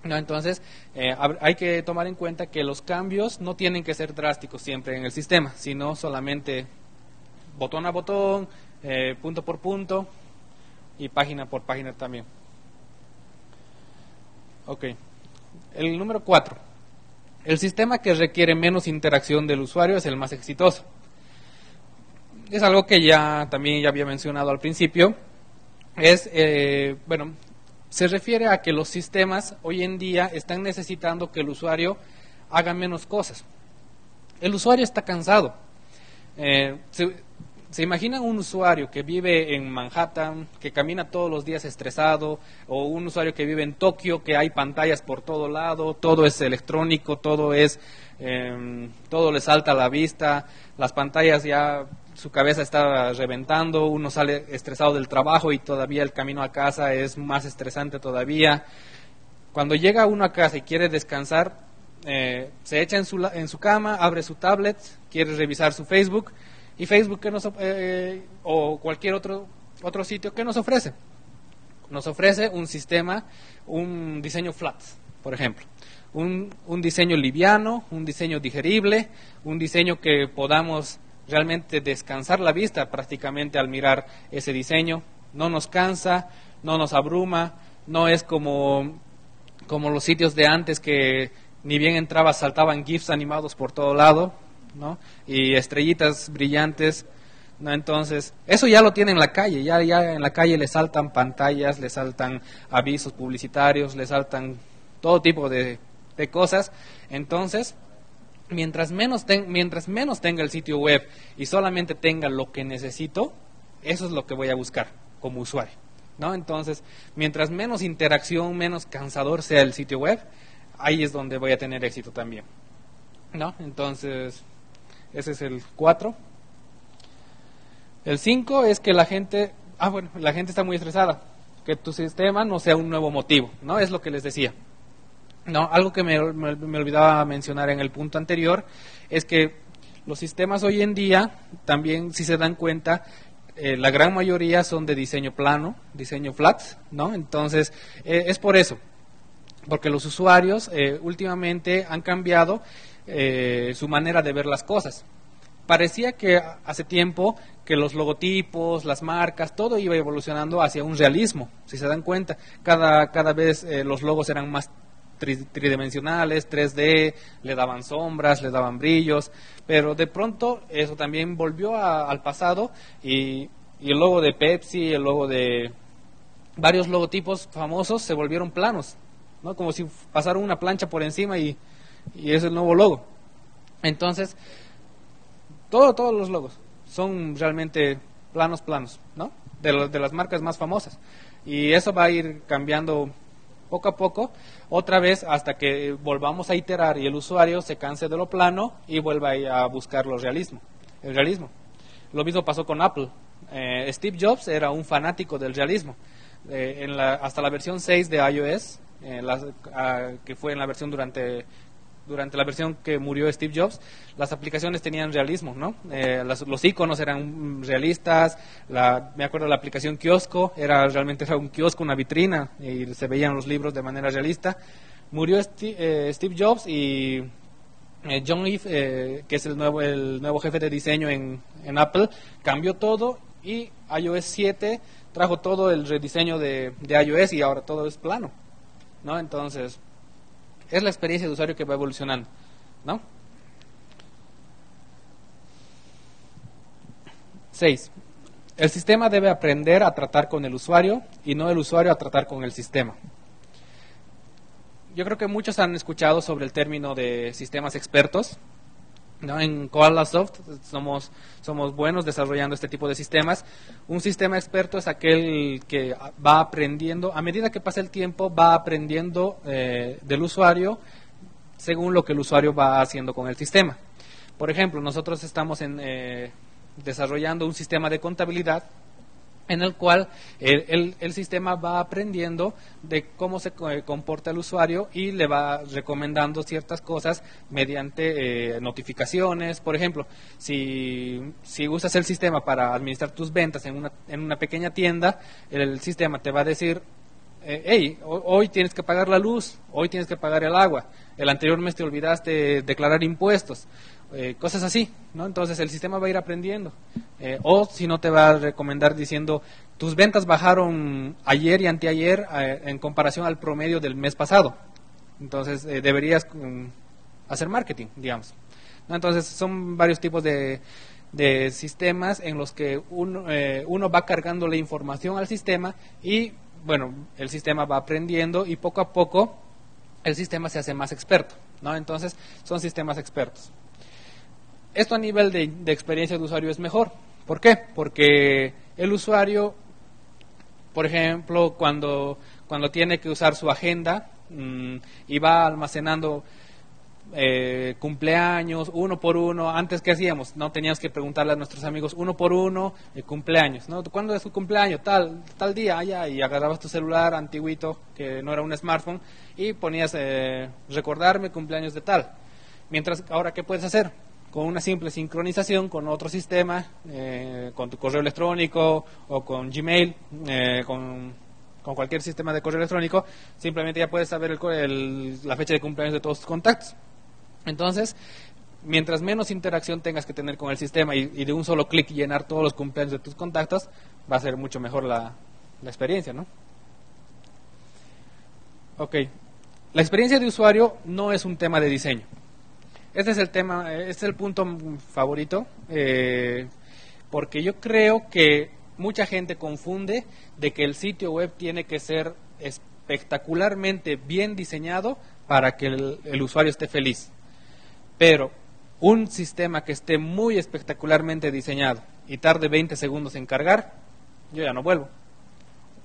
Entonces, eh, hay que tomar en cuenta que los cambios no tienen que ser drásticos siempre en el sistema, sino solamente botón a botón, eh, punto por punto y página por página también. Ok. El número 4. El sistema que requiere menos interacción del usuario es el más exitoso. Es algo que ya también ya había mencionado al principio. Es, eh, bueno, se refiere a que los sistemas hoy en día están necesitando que el usuario haga menos cosas. El usuario está cansado. Eh, imagina un usuario que vive en Manhattan, que camina todos los días estresado, o un usuario que vive en Tokio, que hay pantallas por todo lado, todo es electrónico, todo es, em, todo le salta a la vista, las pantallas ya su cabeza está reventando, uno sale estresado del trabajo y todavía el camino a casa es más estresante todavía. Cuando llega uno a casa y quiere descansar, eh, se echa en su, en su cama, abre su tablet, quiere revisar su Facebook y Facebook que nos, eh, o cualquier otro, otro sitio que nos ofrece. Nos ofrece un sistema, un diseño flat, por ejemplo. Un, un diseño liviano, un diseño digerible, un diseño que podamos realmente descansar la vista prácticamente al mirar ese diseño. No nos cansa, no nos abruma, no es como, como los sitios de antes que ni bien entraba saltaban GIFs animados por todo lado, ¿no? Y estrellitas brillantes, ¿no? Entonces, eso ya lo tiene en la calle, ya, ya en la calle le saltan pantallas, le saltan avisos publicitarios, le saltan todo tipo de, de cosas. Entonces, mientras menos, mientras menos tenga el sitio web y solamente tenga lo que necesito, eso es lo que voy a buscar como usuario. ¿no? Entonces, mientras menos interacción, menos cansador sea el sitio web, ahí es donde voy a tener éxito también. ¿no? Entonces, ese es el 4. El 5 es que la gente, ah bueno, la gente está muy estresada, que tu sistema no sea un nuevo motivo, ¿no? Es lo que les decía. No, algo que me, olvidaba mencionar en el punto anterior es que los sistemas hoy en día también, si se dan cuenta, eh, la gran mayoría son de diseño plano, diseño flat, ¿no? Entonces, eh, es por eso, porque los usuarios eh, últimamente han cambiado su manera de ver las cosas. Parecía que hace tiempo que los logotipos, las marcas, todo iba evolucionando hacia un realismo, si se dan cuenta. Cada, cada vez los logos eran más tridimensionales, 3D, le daban sombras, le daban brillos, pero de pronto eso también volvió al pasado y, el logo de Pepsi, el logo de varios logotipos famosos se volvieron planos, ¿no? como si pasaron una plancha por encima y, y es el nuevo logo. Entonces, todo, todos los logos son realmente planos, planos, ¿no? De, de las marcas más famosas. Y eso va a ir cambiando poco a poco, otra vez hasta que volvamos a iterar y el usuario se canse de lo plano y vuelva a buscar lo realismo, el realismo. Lo mismo pasó con Apple. Eh, Steve Jobs era un fanático del realismo. Eh, en la, hasta la versión 6 de iOS, eh, ah, que fue en la versión durante durante la versión que murió Steve Jobs, las aplicaciones tenían realismo, ¿no? Eh, los iconos eran realistas, la, me acuerdo la aplicación kiosco, era realmente un kiosco, una vitrina, y se veían los libros de manera realista. Murió eh, Steve Jobs y eh, John Eve, que es el nuevo, el nuevo jefe de diseño en, en Apple, cambió todo y iOS 7 trajo todo el rediseño de, de iOS y ahora todo es plano, ¿no? Entonces, es la experiencia de usuario que va evolucionando, ¿no? 6. El sistema debe aprender a tratar con el usuario y no el usuario a tratar con el sistema. Yo creo que muchos han escuchado sobre el término de sistemas expertos, En Koalasoft somos, somos buenos desarrollando este tipo de sistemas. Un sistema experto es aquel que va aprendiendo, a medida que pasa el tiempo, va aprendiendo eh, del usuario según lo que el usuario va haciendo con el sistema. Por ejemplo, nosotros estamos en, eh, desarrollando un sistema de contabilidad en el cual el, el, sistema va aprendiendo de cómo se comporta el usuario y le va recomendando ciertas cosas mediante eh, notificaciones. Por ejemplo, si, si usas el sistema para administrar tus ventas en una, en una pequeña tienda, el sistema te va a decir, eh, hey, hoy tienes que pagar la luz, hoy tienes que pagar el agua, el anterior mes te olvidaste declarar impuestos. Eh, cosas así, ¿no? Entonces el sistema va a ir aprendiendo. Eh, o si no te va a recomendar diciendo, tus ventas bajaron ayer y anteayer eh, en comparación al promedio del mes pasado. Entonces deberías mm, hacer marketing, digamos. Entonces son varios tipos de, de sistemas en los que uno, uno va cargando la información al sistema y, bueno, el sistema va aprendiendo y poco a poco el sistema se hace más experto, ¿no? Entonces son sistemas expertos. Esto a nivel de, experiencia de usuario es mejor. ¿Por qué? Porque el usuario, por ejemplo, cuando, cuando tiene que usar su agenda mm, y va almacenando eh, cumpleaños, uno por uno. Antes, ¿qué hacíamos? No teníamos que preguntarle a nuestros amigos uno por uno, eh, cumpleaños, ¿no? ¿Cuándo es su cumpleaños? Tal, tal día, allá, y agarrabas tu celular antiguito, que no era un smartphone, y ponías eh, recordarme cumpleaños de tal. Mientras, ahora, ¿qué puedes hacer? Con una simple sincronización con otro sistema, eh, con tu correo electrónico o con Gmail, eh, con cualquier sistema de correo electrónico, simplemente ya puedes saber el, la fecha de cumpleaños de todos tus contactos. Entonces, mientras menos interacción tengas que tener con el sistema y, de un solo clic llenar todos los cumpleaños de tus contactos, va a ser mucho mejor la, la experiencia, ¿no? Ok, la experiencia de usuario no es un tema de diseño. Este es el tema, este es el punto favorito, eh, porque yo creo que mucha gente confunde de que el sitio web tiene que ser espectacularmente bien diseñado para que el, usuario esté feliz. Pero un sistema que esté muy espectacularmente diseñado y tarde 20 segundos en cargar, yo ya no vuelvo.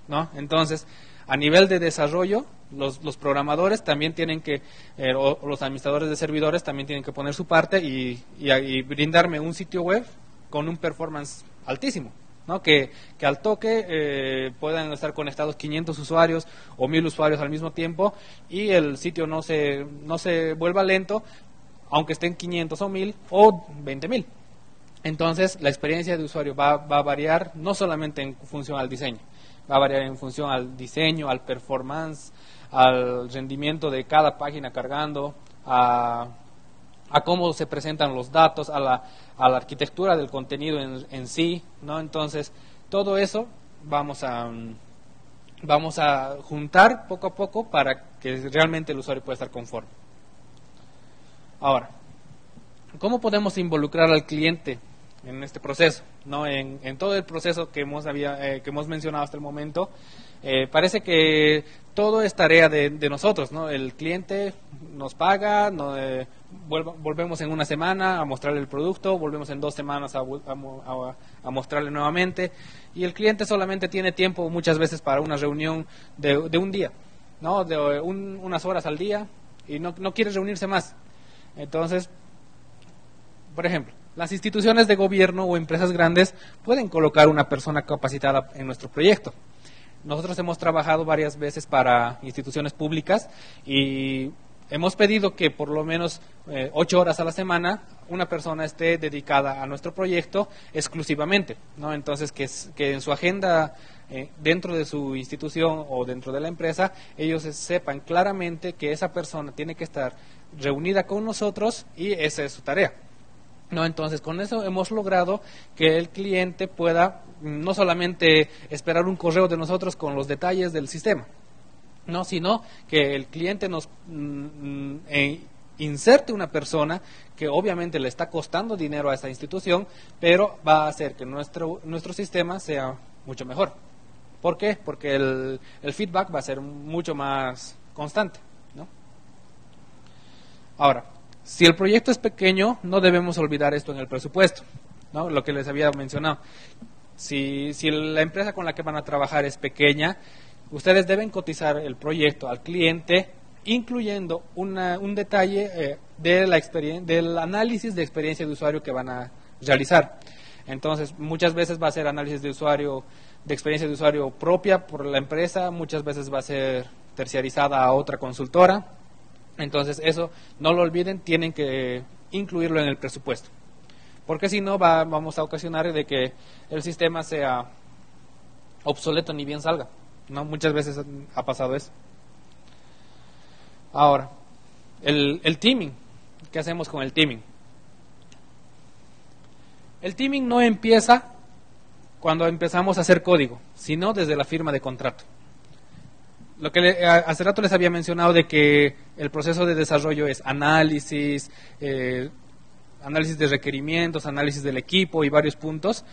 ¿No? Entonces, a nivel de desarrollo, los, programadores también tienen que, eh, o, los administradores de servidores también tienen que poner su parte y, y brindarme un sitio web con un performance altísimo. ¿no? Que, que, al toque eh, puedan estar conectados 500 usuarios o 1000 usuarios al mismo tiempo y el sitio no se, no se vuelva lento, aunque estén 500 o 1000 o 20000. Entonces, la experiencia de usuario va, a variar no solamente en función al diseño, va a variar en función al diseño, al performance, al rendimiento de cada página cargando, a a cómo se presentan los datos, a la, a la arquitectura del contenido en, en, sí, ¿no? Entonces, todo eso vamos a, vamos a juntar poco a poco para que realmente el usuario pueda estar conforme. Ahora, ¿cómo podemos involucrar al cliente en este proceso? ¿no? En, en todo el proceso que hemos, había, eh, que hemos mencionado hasta el momento, eh, parece que todo es tarea de, nosotros, ¿no? El cliente nos paga, eh, volvemos en una semana a mostrarle el producto, volvemos en dos semanas a, mostrarle nuevamente y el cliente solamente tiene tiempo muchas veces para una reunión de, un día, ¿no? De unas horas al día y no, no quiere reunirse más. Entonces, por ejemplo, las instituciones de gobierno o empresas grandes pueden colocar una persona capacitada en nuestro proyecto. Nosotros hemos trabajado varias veces para instituciones públicas y hemos pedido que por lo menos eh, ocho horas a la semana una persona esté dedicada a nuestro proyecto exclusivamente, ¿no? Entonces que, en su agenda eh, dentro de su institución o dentro de la empresa ellos sepan claramente que esa persona tiene que estar reunida con nosotros y esa es su tarea. ¿No? Entonces, con eso hemos logrado que el cliente pueda mm, no solamente esperar un correo de nosotros con los detalles del sistema, no, sino que el cliente nos mm, mm, e inserte una persona que obviamente le está costando dinero a esta institución, pero va a hacer que nuestro, nuestro sistema sea mucho mejor. ¿Por qué? Porque el, el feedback va a ser mucho más constante. ¿no? Ahora, si el proyecto es pequeño, no debemos olvidar esto en el presupuesto, ¿no? lo que les había mencionado. Si, si la empresa con la que van a trabajar es pequeña, ustedes deben cotizar el proyecto al cliente, incluyendo un detalle eh, de la del análisis de experiencia de usuario que van a realizar. Entonces, muchas veces va a ser análisis de usuario, de experiencia de usuario propia por la empresa, muchas veces va a ser terciarizada a otra consultora entonces, eso no lo olviden, tienen que incluirlo en el presupuesto. Porque si no, va, vamos a ocasionar de que el sistema sea obsoleto ni bien salga. ¿no? Muchas veces ha pasado eso. Ahora, el, el teaming. ¿Qué hacemos con el teaming? El teaming no empieza cuando empezamos a hacer código, sino desde la firma de contrato lo que hace rato les había mencionado de que el proceso de desarrollo es análisis, eh, análisis de requerimientos, análisis del equipo y varios puntos.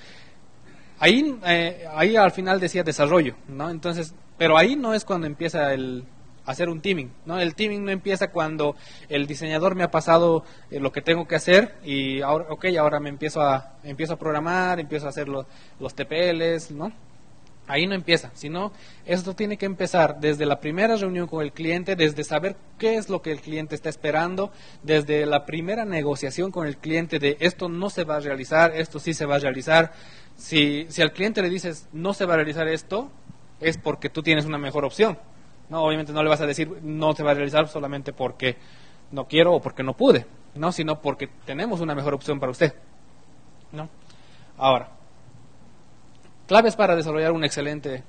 Ahí, eh, ahí al final decía desarrollo, ¿no? Entonces, pero ahí no es cuando empieza el hacer un teaming, ¿no? El teaming no empieza cuando el diseñador me ha pasado eh, lo que tengo que hacer y ahora, ok, ahora me empiezo a, empiezo a programar, empiezo a hacer los, los TPLs, ¿no? Ahí no empieza, sino esto tiene que empezar desde la primera reunión con el cliente, desde saber qué es lo que el cliente está esperando, desde la primera negociación con el cliente de esto no se va a realizar, esto sí se va a realizar. Si, al cliente le dices no se va a realizar esto, es porque tú tienes una mejor opción. No, obviamente no le vas a decir no se va a realizar solamente porque no quiero o porque no pude, no, sino porque tenemos una mejor opción para usted. ¿no? Ahora, Claves para desarrollar un excelente,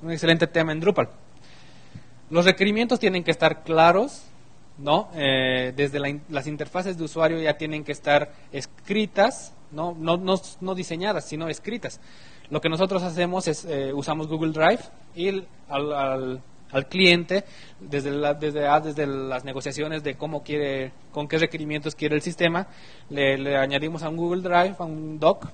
un excelente tema en Drupal. Los requerimientos tienen que estar claros, ¿no? Eh, desde las interfaces de usuario ya tienen que estar escritas, ¿no? No, no, diseñadas, sino escritas. Lo que nosotros hacemos es, eh, usamos Google Drive y al, cliente, desde, la, desde, ah, desde las negociaciones de cómo quiere, con qué requerimientos quiere el sistema, le añadimos a un Google Drive, a un doc,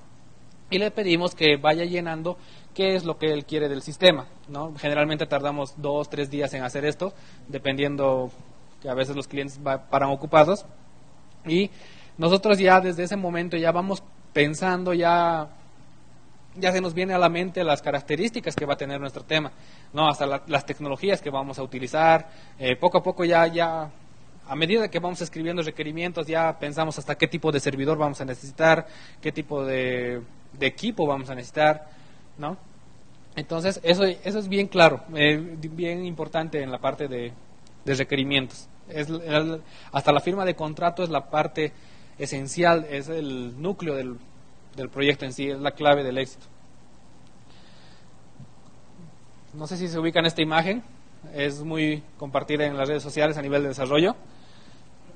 y le pedimos que vaya llenando qué es lo que él quiere del sistema. ¿no? Generalmente tardamos dos, tres días en hacer esto, dependiendo que a veces los clientes paran ocupados. Y nosotros ya desde ese momento ya vamos pensando, ya, ya se nos viene a la mente las características que va a tener nuestro tema, no hasta las tecnologías que vamos a utilizar. Eh, poco a poco ya, ya a medida que vamos escribiendo requerimientos, ya pensamos hasta qué tipo de servidor vamos a necesitar, qué tipo de de equipo vamos a necesitar, ¿no? Entonces, eso, eso es bien claro, eh, bien importante en la parte de, requerimientos. Es, hasta la firma de contrato es la parte esencial, es el núcleo del, del proyecto en sí, es la clave del éxito. No sé si se ubica en esta imagen, es muy compartida en las redes sociales a nivel de desarrollo.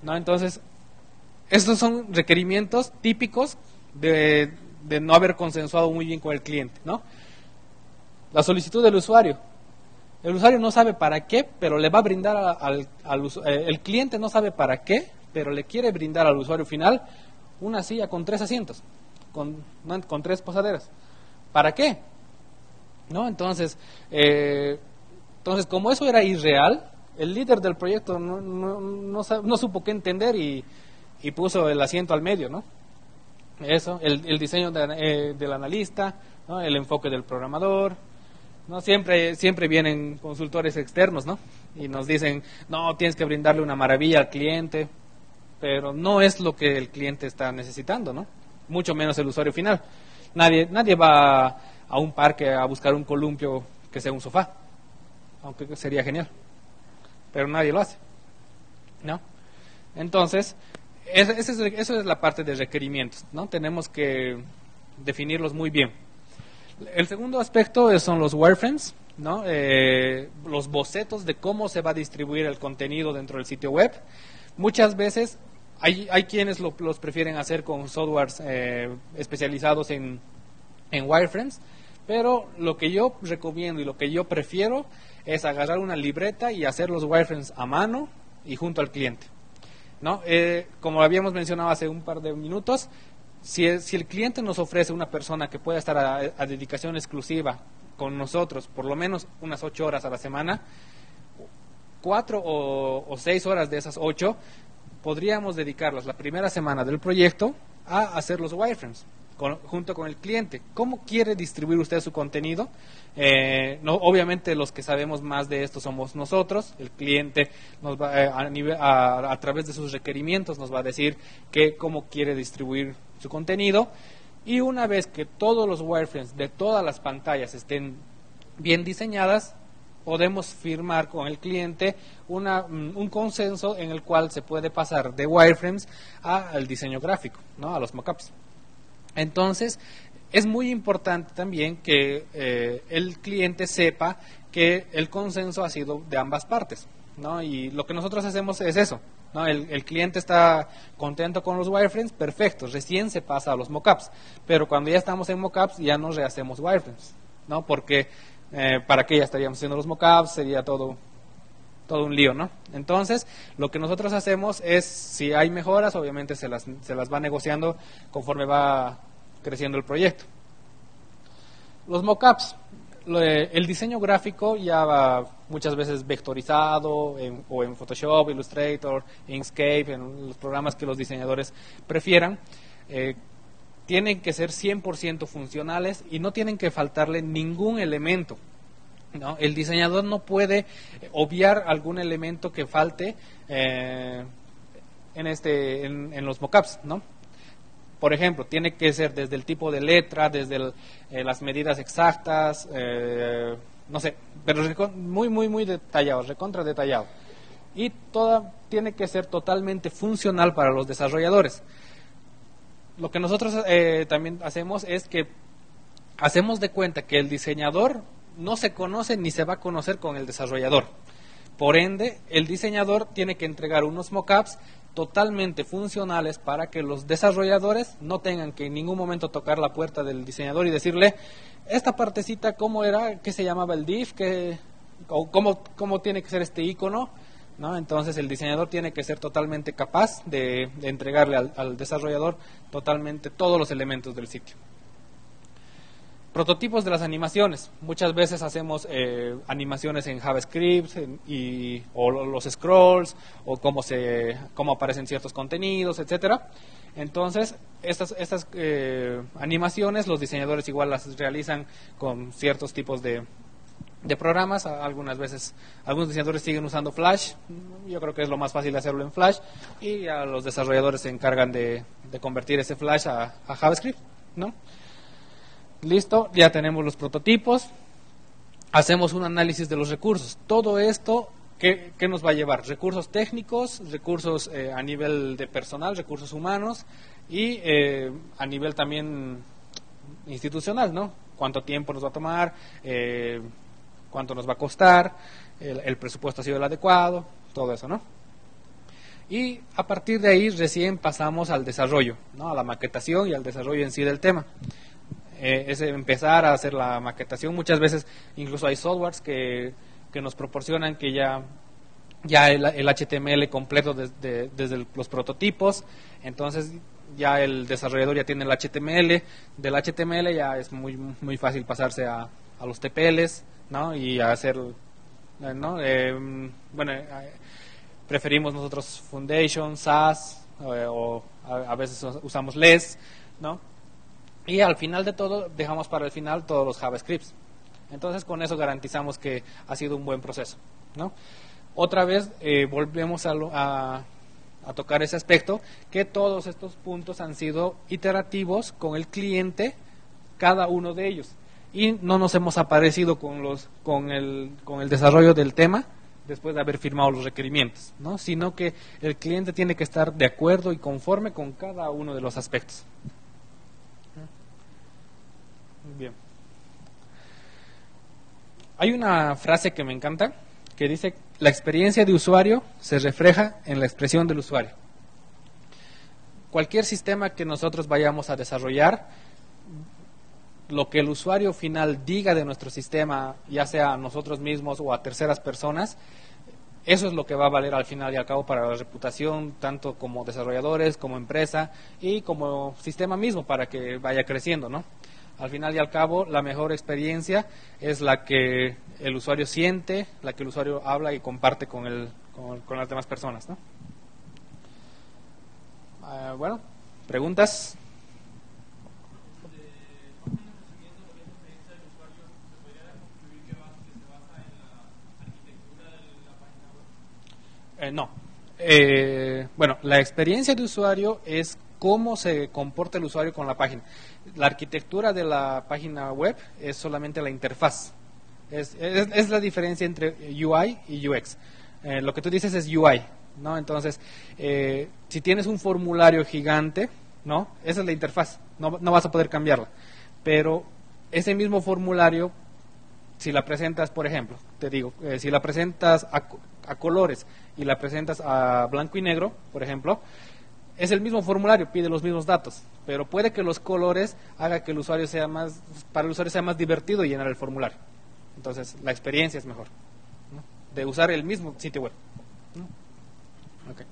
¿no? Entonces, estos son requerimientos típicos de, de no haber consensuado muy bien con el cliente, ¿no? La solicitud del usuario. El usuario no sabe para qué, pero le va a brindar al, al, eh, el cliente no sabe para qué, pero le quiere brindar al usuario final una silla con tres asientos, con, con tres posaderas. ¿Para qué? ¿No? Entonces, eh, entonces, como eso era irreal, el líder del proyecto no, no, no, supo qué entender y, y puso el asiento al medio, ¿no? Eso, el, diseño eh, del analista, el enfoque del programador. ¿no? Siempre, siempre vienen consultores externos ¿no? y nos dicen, no, tienes que brindarle una maravilla al cliente, pero no es lo que el cliente está necesitando, ¿no? mucho menos el usuario final. Nadie, nadie va a un parque a buscar un columpio que sea un sofá, aunque sería genial, pero nadie lo hace. ¿no? Entonces, esa es, la parte de requerimientos, ¿no? Tenemos que definirlos muy bien. El segundo aspecto son los wireframes, ¿no? Eh, los bocetos de cómo se va a distribuir el contenido dentro del sitio web. Muchas veces hay, hay quienes lo, los prefieren hacer con softwares eh, especializados en, en wireframes, pero lo que yo recomiendo y lo que yo prefiero es agarrar una libreta y hacer los wireframes a mano y junto al cliente. ¿No? Eh, como habíamos mencionado hace un par de minutos, si el, si el cliente nos ofrece una persona que pueda estar a, dedicación exclusiva con nosotros, por lo menos unas ocho horas a la semana, cuatro o, seis horas de esas ocho, podríamos dedicarlas la primera semana del proyecto a hacer los wireframes junto con el cliente. ¿Cómo quiere distribuir usted su contenido? Eh, no, obviamente los que sabemos más de esto somos nosotros. El cliente nos va, eh, a, a, través de sus requerimientos nos va a decir que, cómo quiere distribuir su contenido. Y una vez que todos los wireframes de todas las pantallas estén bien diseñadas, podemos firmar con el cliente una, mm, un consenso en el cual se puede pasar de wireframes al diseño gráfico, ¿no? a los mockups. Entonces, es muy importante también que eh, el cliente sepa que el consenso ha sido de ambas partes. ¿no? Y lo que nosotros hacemos es eso. ¿no? El, cliente está contento con los wireframes, perfecto, recién se pasa a los mockups. Pero cuando ya estamos en mockups, ya no rehacemos wireframes. ¿no? Porque eh, para qué ya estaríamos haciendo los mockups, sería todo todo un lío, ¿no? Entonces, lo que nosotros hacemos es, si hay mejoras, obviamente se las, se las va negociando conforme va creciendo el proyecto. Los mockups, el diseño gráfico ya va muchas veces vectorizado o en Photoshop, Illustrator, Inkscape, en los programas que los diseñadores prefieran. Eh, tienen que ser 100% funcionales y no tienen que faltarle ningún elemento. ¿No? El diseñador no puede obviar algún elemento que falte eh, en, este, en, los mockups, ¿no? Por ejemplo, tiene que ser desde el tipo de letra, desde eh, las medidas exactas, eh, no sé, pero muy, muy, muy detallado, recontra detallado. Y toda tiene que ser totalmente funcional para los desarrolladores. Lo que nosotros también hacemos es que hacemos de cuenta que el diseñador no se conoce ni se va a conocer con el desarrollador. Por ende, el diseñador tiene que entregar unos mockups totalmente funcionales para que los desarrolladores no tengan que en ningún momento tocar la puerta del diseñador y decirle, esta partecita, ¿cómo era? ¿Qué se llamaba el div? ¿Qué, o cómo, cómo tiene que ser este icono? ¿No? Entonces el diseñador tiene que ser totalmente capaz de, entregarle al desarrollador totalmente todos los elementos del sitio. Prototipos de las animaciones. Muchas veces hacemos eh, animaciones en JavaScript y, o los scrolls o cómo, se, cómo aparecen ciertos contenidos, etcétera. Entonces, estas, estas eh, animaciones los diseñadores igual las realizan con ciertos tipos de, de programas. Algunas veces, algunos diseñadores siguen usando Flash. Yo creo que es lo más fácil hacerlo en Flash. Y los desarrolladores se encargan de, de convertir ese Flash a, a JavaScript, ¿no? Listo, ya tenemos los prototipos. Hacemos un análisis de los recursos. Todo esto, ¿qué, nos va a llevar? Recursos técnicos, recursos eh, a nivel de personal, recursos humanos y eh, a nivel también institucional, ¿no? ¿Cuánto tiempo nos va a tomar? Eh, ¿Cuánto nos va a costar? El presupuesto ha sido el adecuado, todo eso, ¿no? Y a partir de ahí recién pasamos al desarrollo, ¿no? a la maquetación y al desarrollo en sí del tema. Eh, es empezar a hacer la maquetación. Muchas veces incluso hay softwares que, que nos proporcionan que ya ya el, HTML completo desde, los prototipos, entonces ya el desarrollador ya tiene el HTML, del HTML ya es muy muy fácil pasarse a, a los TPLs, ¿no? Y a hacer, eh, ¿no? Eh, bueno, preferimos nosotros Foundation, SAS, o a, a, veces usamos LES, ¿no? Y al final de todo, dejamos para el final todos los JavaScripts. Entonces, con eso garantizamos que ha sido un buen proceso. ¿no? Otra vez, eh, volvemos a, a, tocar ese aspecto, que todos estos puntos han sido iterativos con el cliente, cada uno de ellos. Y no nos hemos aparecido con, los, con, el, con el desarrollo del tema después de haber firmado los requerimientos, ¿no? sino que el cliente tiene que estar de acuerdo y conforme con cada uno de los aspectos. Bien. Hay una frase que me encanta que dice, la experiencia de usuario se refleja en la expresión del usuario. Cualquier sistema que nosotros vayamos a desarrollar, lo que el usuario final diga de nuestro sistema, ya sea a nosotros mismos o a terceras personas, eso es lo que va a valer al final y al cabo para la reputación, tanto como desarrolladores, como empresa y como sistema mismo para que vaya creciendo, ¿no? Al final y al cabo, la mejor experiencia es la que el usuario siente, la que el usuario habla y comparte con, el, con, las demás personas. ¿no? Ah, bueno, ¿preguntas? Eh, no. Eh, bueno, la experiencia de usuario es cómo se comporta el usuario con la página. La arquitectura de la página web es solamente la interfaz. Es, la diferencia entre UI y UX. Eh, lo que tú dices es UI, ¿no? Entonces, eh, si tienes un formulario gigante, ¿no? Esa es la interfaz, no, no vas a poder cambiarla. Pero ese mismo formulario, si la presentas, por ejemplo, te digo, eh, si la presentas a, a colores y la presentas a blanco y negro, por ejemplo, es el mismo formulario, pide los mismos datos, pero puede que los colores haga que el usuario sea más, para el usuario sea más divertido llenar el formulario. Entonces, la experiencia es mejor, de usar el mismo sitio web. Okay.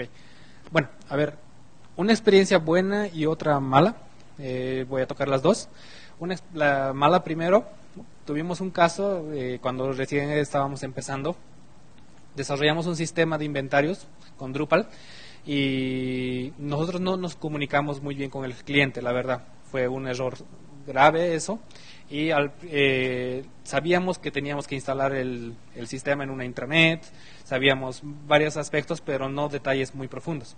Ok. Bueno, a ver, una experiencia buena y otra mala. Eh, voy a tocar las dos. Una, la mala primero, tuvimos un caso eh, cuando recién estábamos empezando. Desarrollamos un sistema de inventarios con Drupal y nosotros no nos comunicamos muy bien con el cliente, la verdad. Fue un error grave eso y eh, sabíamos que teníamos que instalar el, el, sistema en una intranet, sabíamos varios aspectos, pero no detalles muy profundos.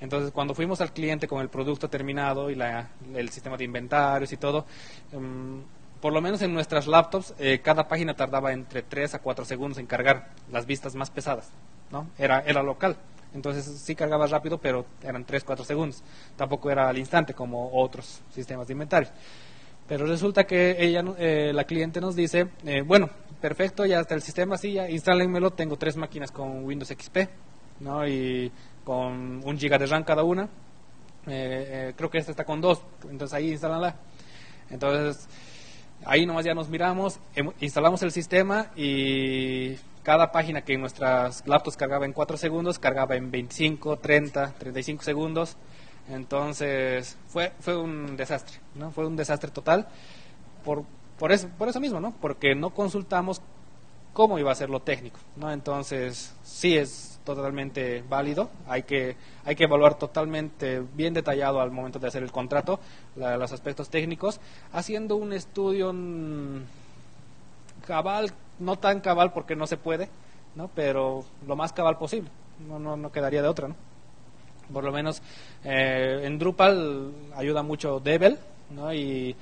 Entonces, cuando fuimos al cliente con el producto terminado y la, el sistema de inventarios y todo, um, por lo menos en nuestras laptops, eh, cada página tardaba entre 3 a 4 segundos en cargar las vistas más pesadas. ¿no? Era, era local. Entonces sí cargaba rápido, pero eran 3, 4 segundos. Tampoco era al instante como otros sistemas de inventarios. Pero resulta que ella, eh, la cliente nos dice, eh, bueno, perfecto, ya está el sistema así, ya instálenmelo, tengo tres máquinas con Windows XP, ¿no? Y con un giga de RAM cada una. Eh, creo que esta está con dos, entonces ahí instálanla. Entonces, ahí nomás ya nos miramos, em, instalamos el sistema y cada página que nuestras laptops cargaba en 4 segundos, cargaba en 25, 30, 35 segundos. Entonces, fue, fue un desastre, ¿no? Fue un desastre total por, por, eso, por eso mismo, ¿no? Porque no consultamos cómo iba a ser lo técnico, ¿no? Entonces, sí es totalmente válido, hay que, hay que evaluar totalmente bien detallado al momento de hacer el contrato los aspectos técnicos, haciendo un estudio cabal, no tan cabal porque no se puede, ¿no? Pero lo más cabal posible, no, no, no quedaría de otra, ¿no? Por lo menos eh, en Drupal ayuda mucho Devel, ¿no? Y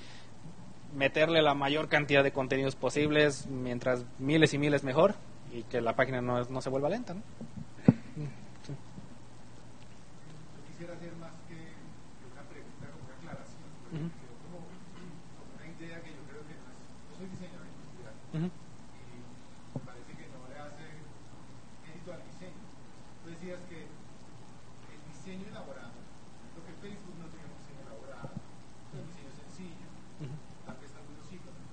meterle la mayor cantidad de contenidos posibles, mientras miles y miles mejor, y que la página no, no se vuelva lenta, ¿no? Sí. Quisiera hacer más que una pregunta, como una aclaración, uh -huh. como, como, una idea que yo creo que no es, yo soy diseñador industrial, uh -huh. y parece que no le hace crédito al diseño. Tú decías que diseño elaborado. Lo que Facebook no tiene un diseño elaborado, es un diseño sencillo, uh -huh. tal vez algunos iconos.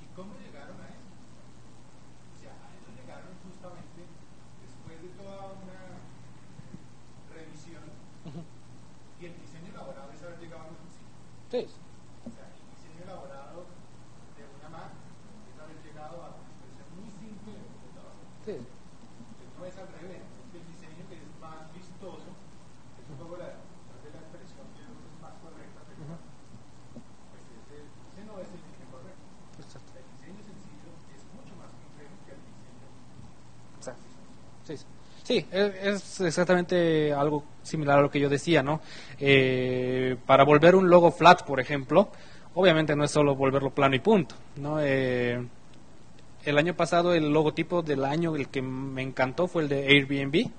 ¿Y cómo llegaron a eso? O sea, a eso llegaron justamente después de toda una revisión uh -huh. y el diseño elaborado es haber llegado a un sitio. Sí. O sea, el diseño elaborado de una Mac es haber llegado a una expresión muy simple de computador. Sí. Entonces, no es al revés, es que el diseño que es más vistoso es un poco la, tal vez la expresión que es más correcta, pero Ujú. pues ese, ese no es el diseño correcto. Exacto. El diseño sencillo es mucho más complejo que el diseño. Exacto. Sí, es exactamente algo similar a lo que yo decía, ¿no? Eh, para volver un logo flat, por ejemplo, obviamente no es solo volverlo plano y punto, ¿no? Eh, el año pasado el logotipo del año, el que me encantó fue el de Airbnb,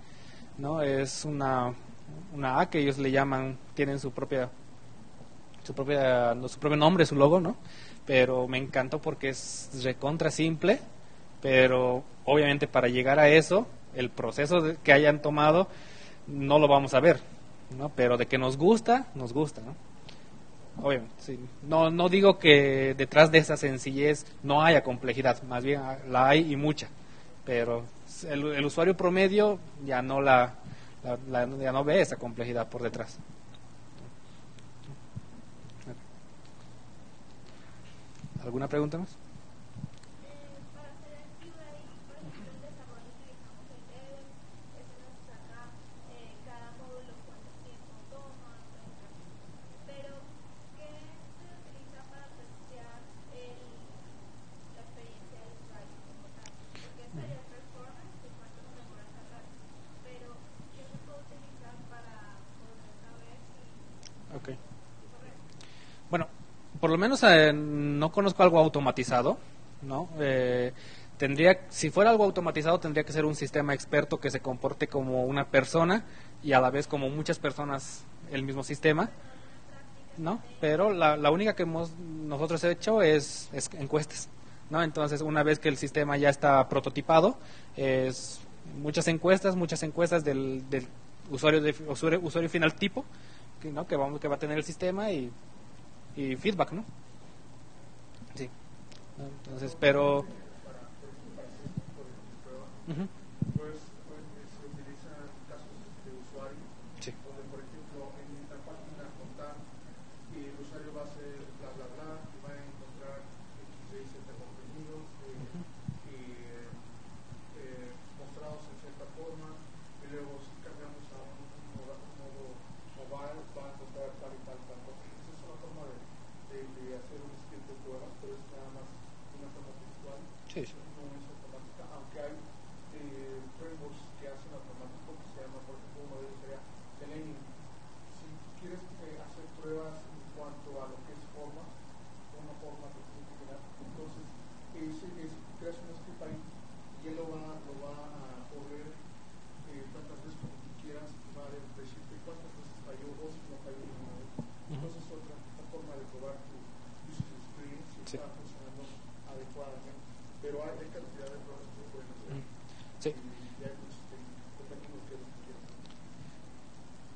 ¿no? Es una, una A que ellos le llaman, tienen su propia, su propia, no, su propio nombre, su logo, ¿no? Pero me encantó porque es recontra simple, pero obviamente para llegar a eso, el proceso que hayan tomado no lo vamos a ver, ¿no? Pero de que nos gusta, nos gusta, ¿no? Obviamente, sí. No, no digo que detrás de esa sencillez no haya complejidad, más bien ah, la hay y mucha, pero el, usuario promedio ya no la- la- ya no ve esa complejidad por detrás. ¿Alguna pregunta más? para hacer el QA, por ejemplo, el desarrollo utilizamos el Devel, ese nos saca eh, cada módulo cuánto tiempo toma, etcétera. Pero, ¿qué se utiliza para testear el, la experiencia del usuario como tal? Porque este es el performance, que cuánto nos demora en cargar. Pero, ¿qué se puede utilizar para poder saber si Ok. es correcto? Bueno, por lo menos eh, no conozco algo automatizado, ¿no? Eh, tendría, si fuera algo automatizado, tendría que ser un sistema experto que se comporte como una persona y a la vez como muchas personas el mismo sistema, ¿no? Pero la, única que hemos nosotros hecho es, es encuestas, ¿no? Entonces, una vez que el sistema ya está prototipado, es muchas encuestas, muchas encuestas del, del usuario, de, usuario, final tipo, ¿no? que, vamos, que va a tener el sistema y y feedback, ¿no? Sí. Entonces, pero... Ujú. Pues,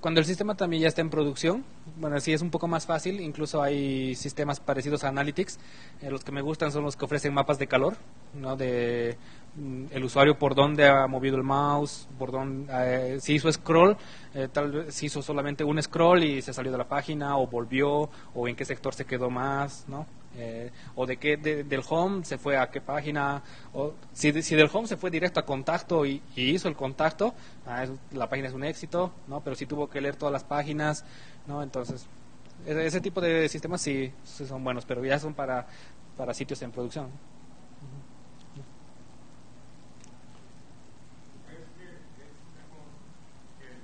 cuando el sistema también ya está en producción, bueno, sí es un poco más fácil, incluso hay sistemas parecidos a Analytics, eh, los que me gustan son los que ofrecen mapas de calor, ¿no? De mm, el usuario por dónde ha movido el mouse, por dónde, eh, si hizo scroll, eh, tal vez si hizo solamente un scroll y se salió de la página, o volvió, o en qué sector se quedó más, ¿no? Eh, o de qué de- del home se fue a qué página o si, si del home se fue directo a contacto y, y hizo el contacto ah, es- la página es un éxito no pero si tuvo que leer todas las páginas no entonces ese, ese tipo de sistemas sí, sí son buenos pero ya son para para sitios en producción ¿Crees que es mejor que el,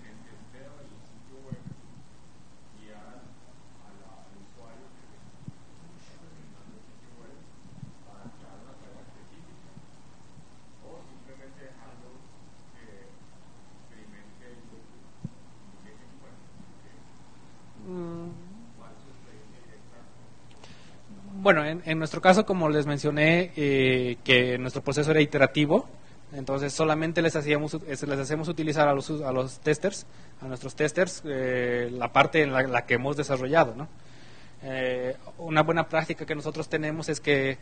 que el testeo del sitio web guiar a la, al usuario que está terminando el sitio web para crear una tarea específica? O simplemente dejarlo que experimente el grupo y que se encuentre? ¿Cuál es su experiencia directa? Bueno, en, nuestro caso, como les mencioné, eh, que nuestro proceso era iterativo, entonces solamente les hacíamos es- les hacemos utilizar a los a los testers, a nuestros testers, eh, la parte en la, la que hemos desarrollado, ¿no? Eh, una buena práctica que nosotros tenemos es que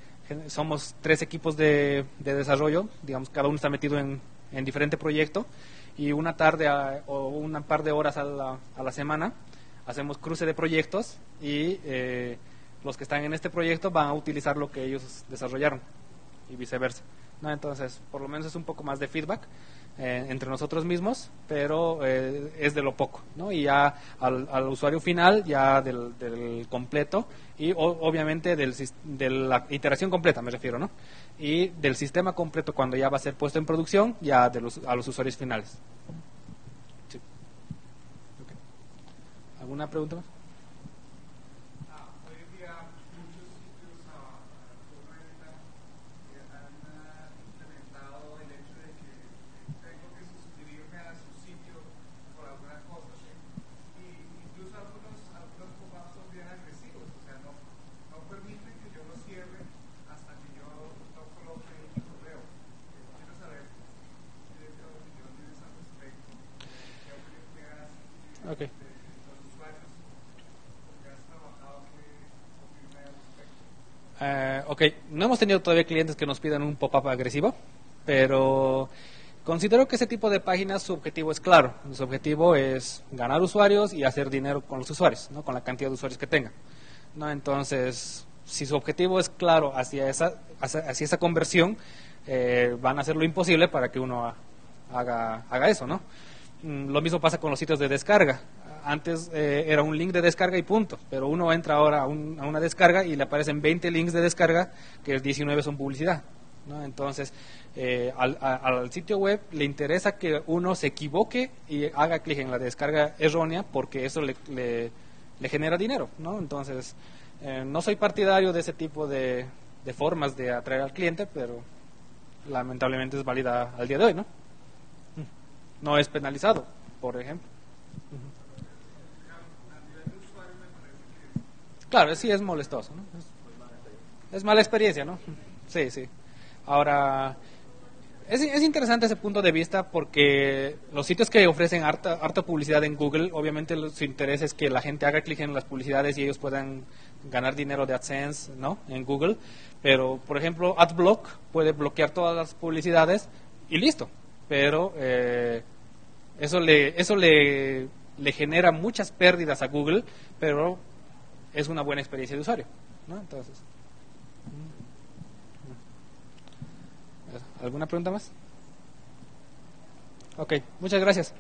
somos tres equipos de, de desarrollo, digamos, cada uno está metido en, en diferente proyecto y una tarde a- o una par de horas a la, a la semana hacemos cruce de proyectos y eh, los que están en este proyecto van a utilizar lo que ellos desarrollaron y viceversa. ¿no? Entonces, por lo menos es un poco más de feedback eh, entre nosotros mismos, pero eh, es de lo poco. ¿no? Y ya al, al usuario final, ya del, del completo y o- obviamente del, de la iteración completa, me refiero, ¿no? Y del sistema completo cuando ya va a ser puesto en producción, ya de los, a los usuarios finales. Sí. ¿Alguna pregunta más? Ah, hoy en día muchos sitios a por renta eh, han ah, implementado el hecho de que eh, tengo que suscribirme a su sitio por algunas cosas. ¿sí? Y incluso algunos, algunos pop-ups son bien agresivos, o sea, no, no permiten que yo lo cierre hasta que yo no coloque mi correo. Eh, quiero saber eh, qué opinión tienes al respecto, eh, qué opinión te das Ok. de los usuarios que has trabajado, qué opinión hay al respecto. Eh, ok, no hemos tenido todavía clientes que nos pidan un pop-up agresivo, pero considero que ese tipo de páginas su objetivo es claro. Su objetivo es ganar usuarios y hacer dinero con los usuarios, ¿no? con la cantidad de usuarios que tengan. ¿no? Entonces, si su objetivo es claro hacia esa, hacia, hacia esa conversión, eh, van a hacer lo imposible para que uno ha- haga, haga eso. ¿no? Mm, Lo mismo pasa con los sitios de descarga. Antes eh, era un link de descarga y punto, pero uno entra ahora a, un- a una descarga y le aparecen 20 links de descarga, que 19 son publicidad. ¿no? Entonces, eh, al, al sitio web le interesa que uno se equivoque y haga clic en la descarga errónea porque eso le, le- le genera dinero. ¿no? Entonces, eh, no soy partidario de ese tipo de, de formas de atraer al cliente, pero lamentablemente es válida al día de hoy. ¿no? No es penalizado, por ejemplo. Claro, sí es molestoso, ¿no? Es, mala experiencia, ¿no? Sí, sí. Ahora, es, es interesante ese punto de vista porque los sitios que ofrecen harta, harta publicidad en Google, obviamente su interés es que la gente haga clic en las publicidades y ellos puedan ganar dinero de AdSense, ¿no? En Google. Pero, por ejemplo, AdBlock puede bloquear todas las publicidades y listo. Pero eh, eso le eso le, le genera muchas pérdidas a Google, pero es una buena experiencia de usuario, ¿no? Entonces. ¿Alguna pregunta más? Ok, muchas gracias.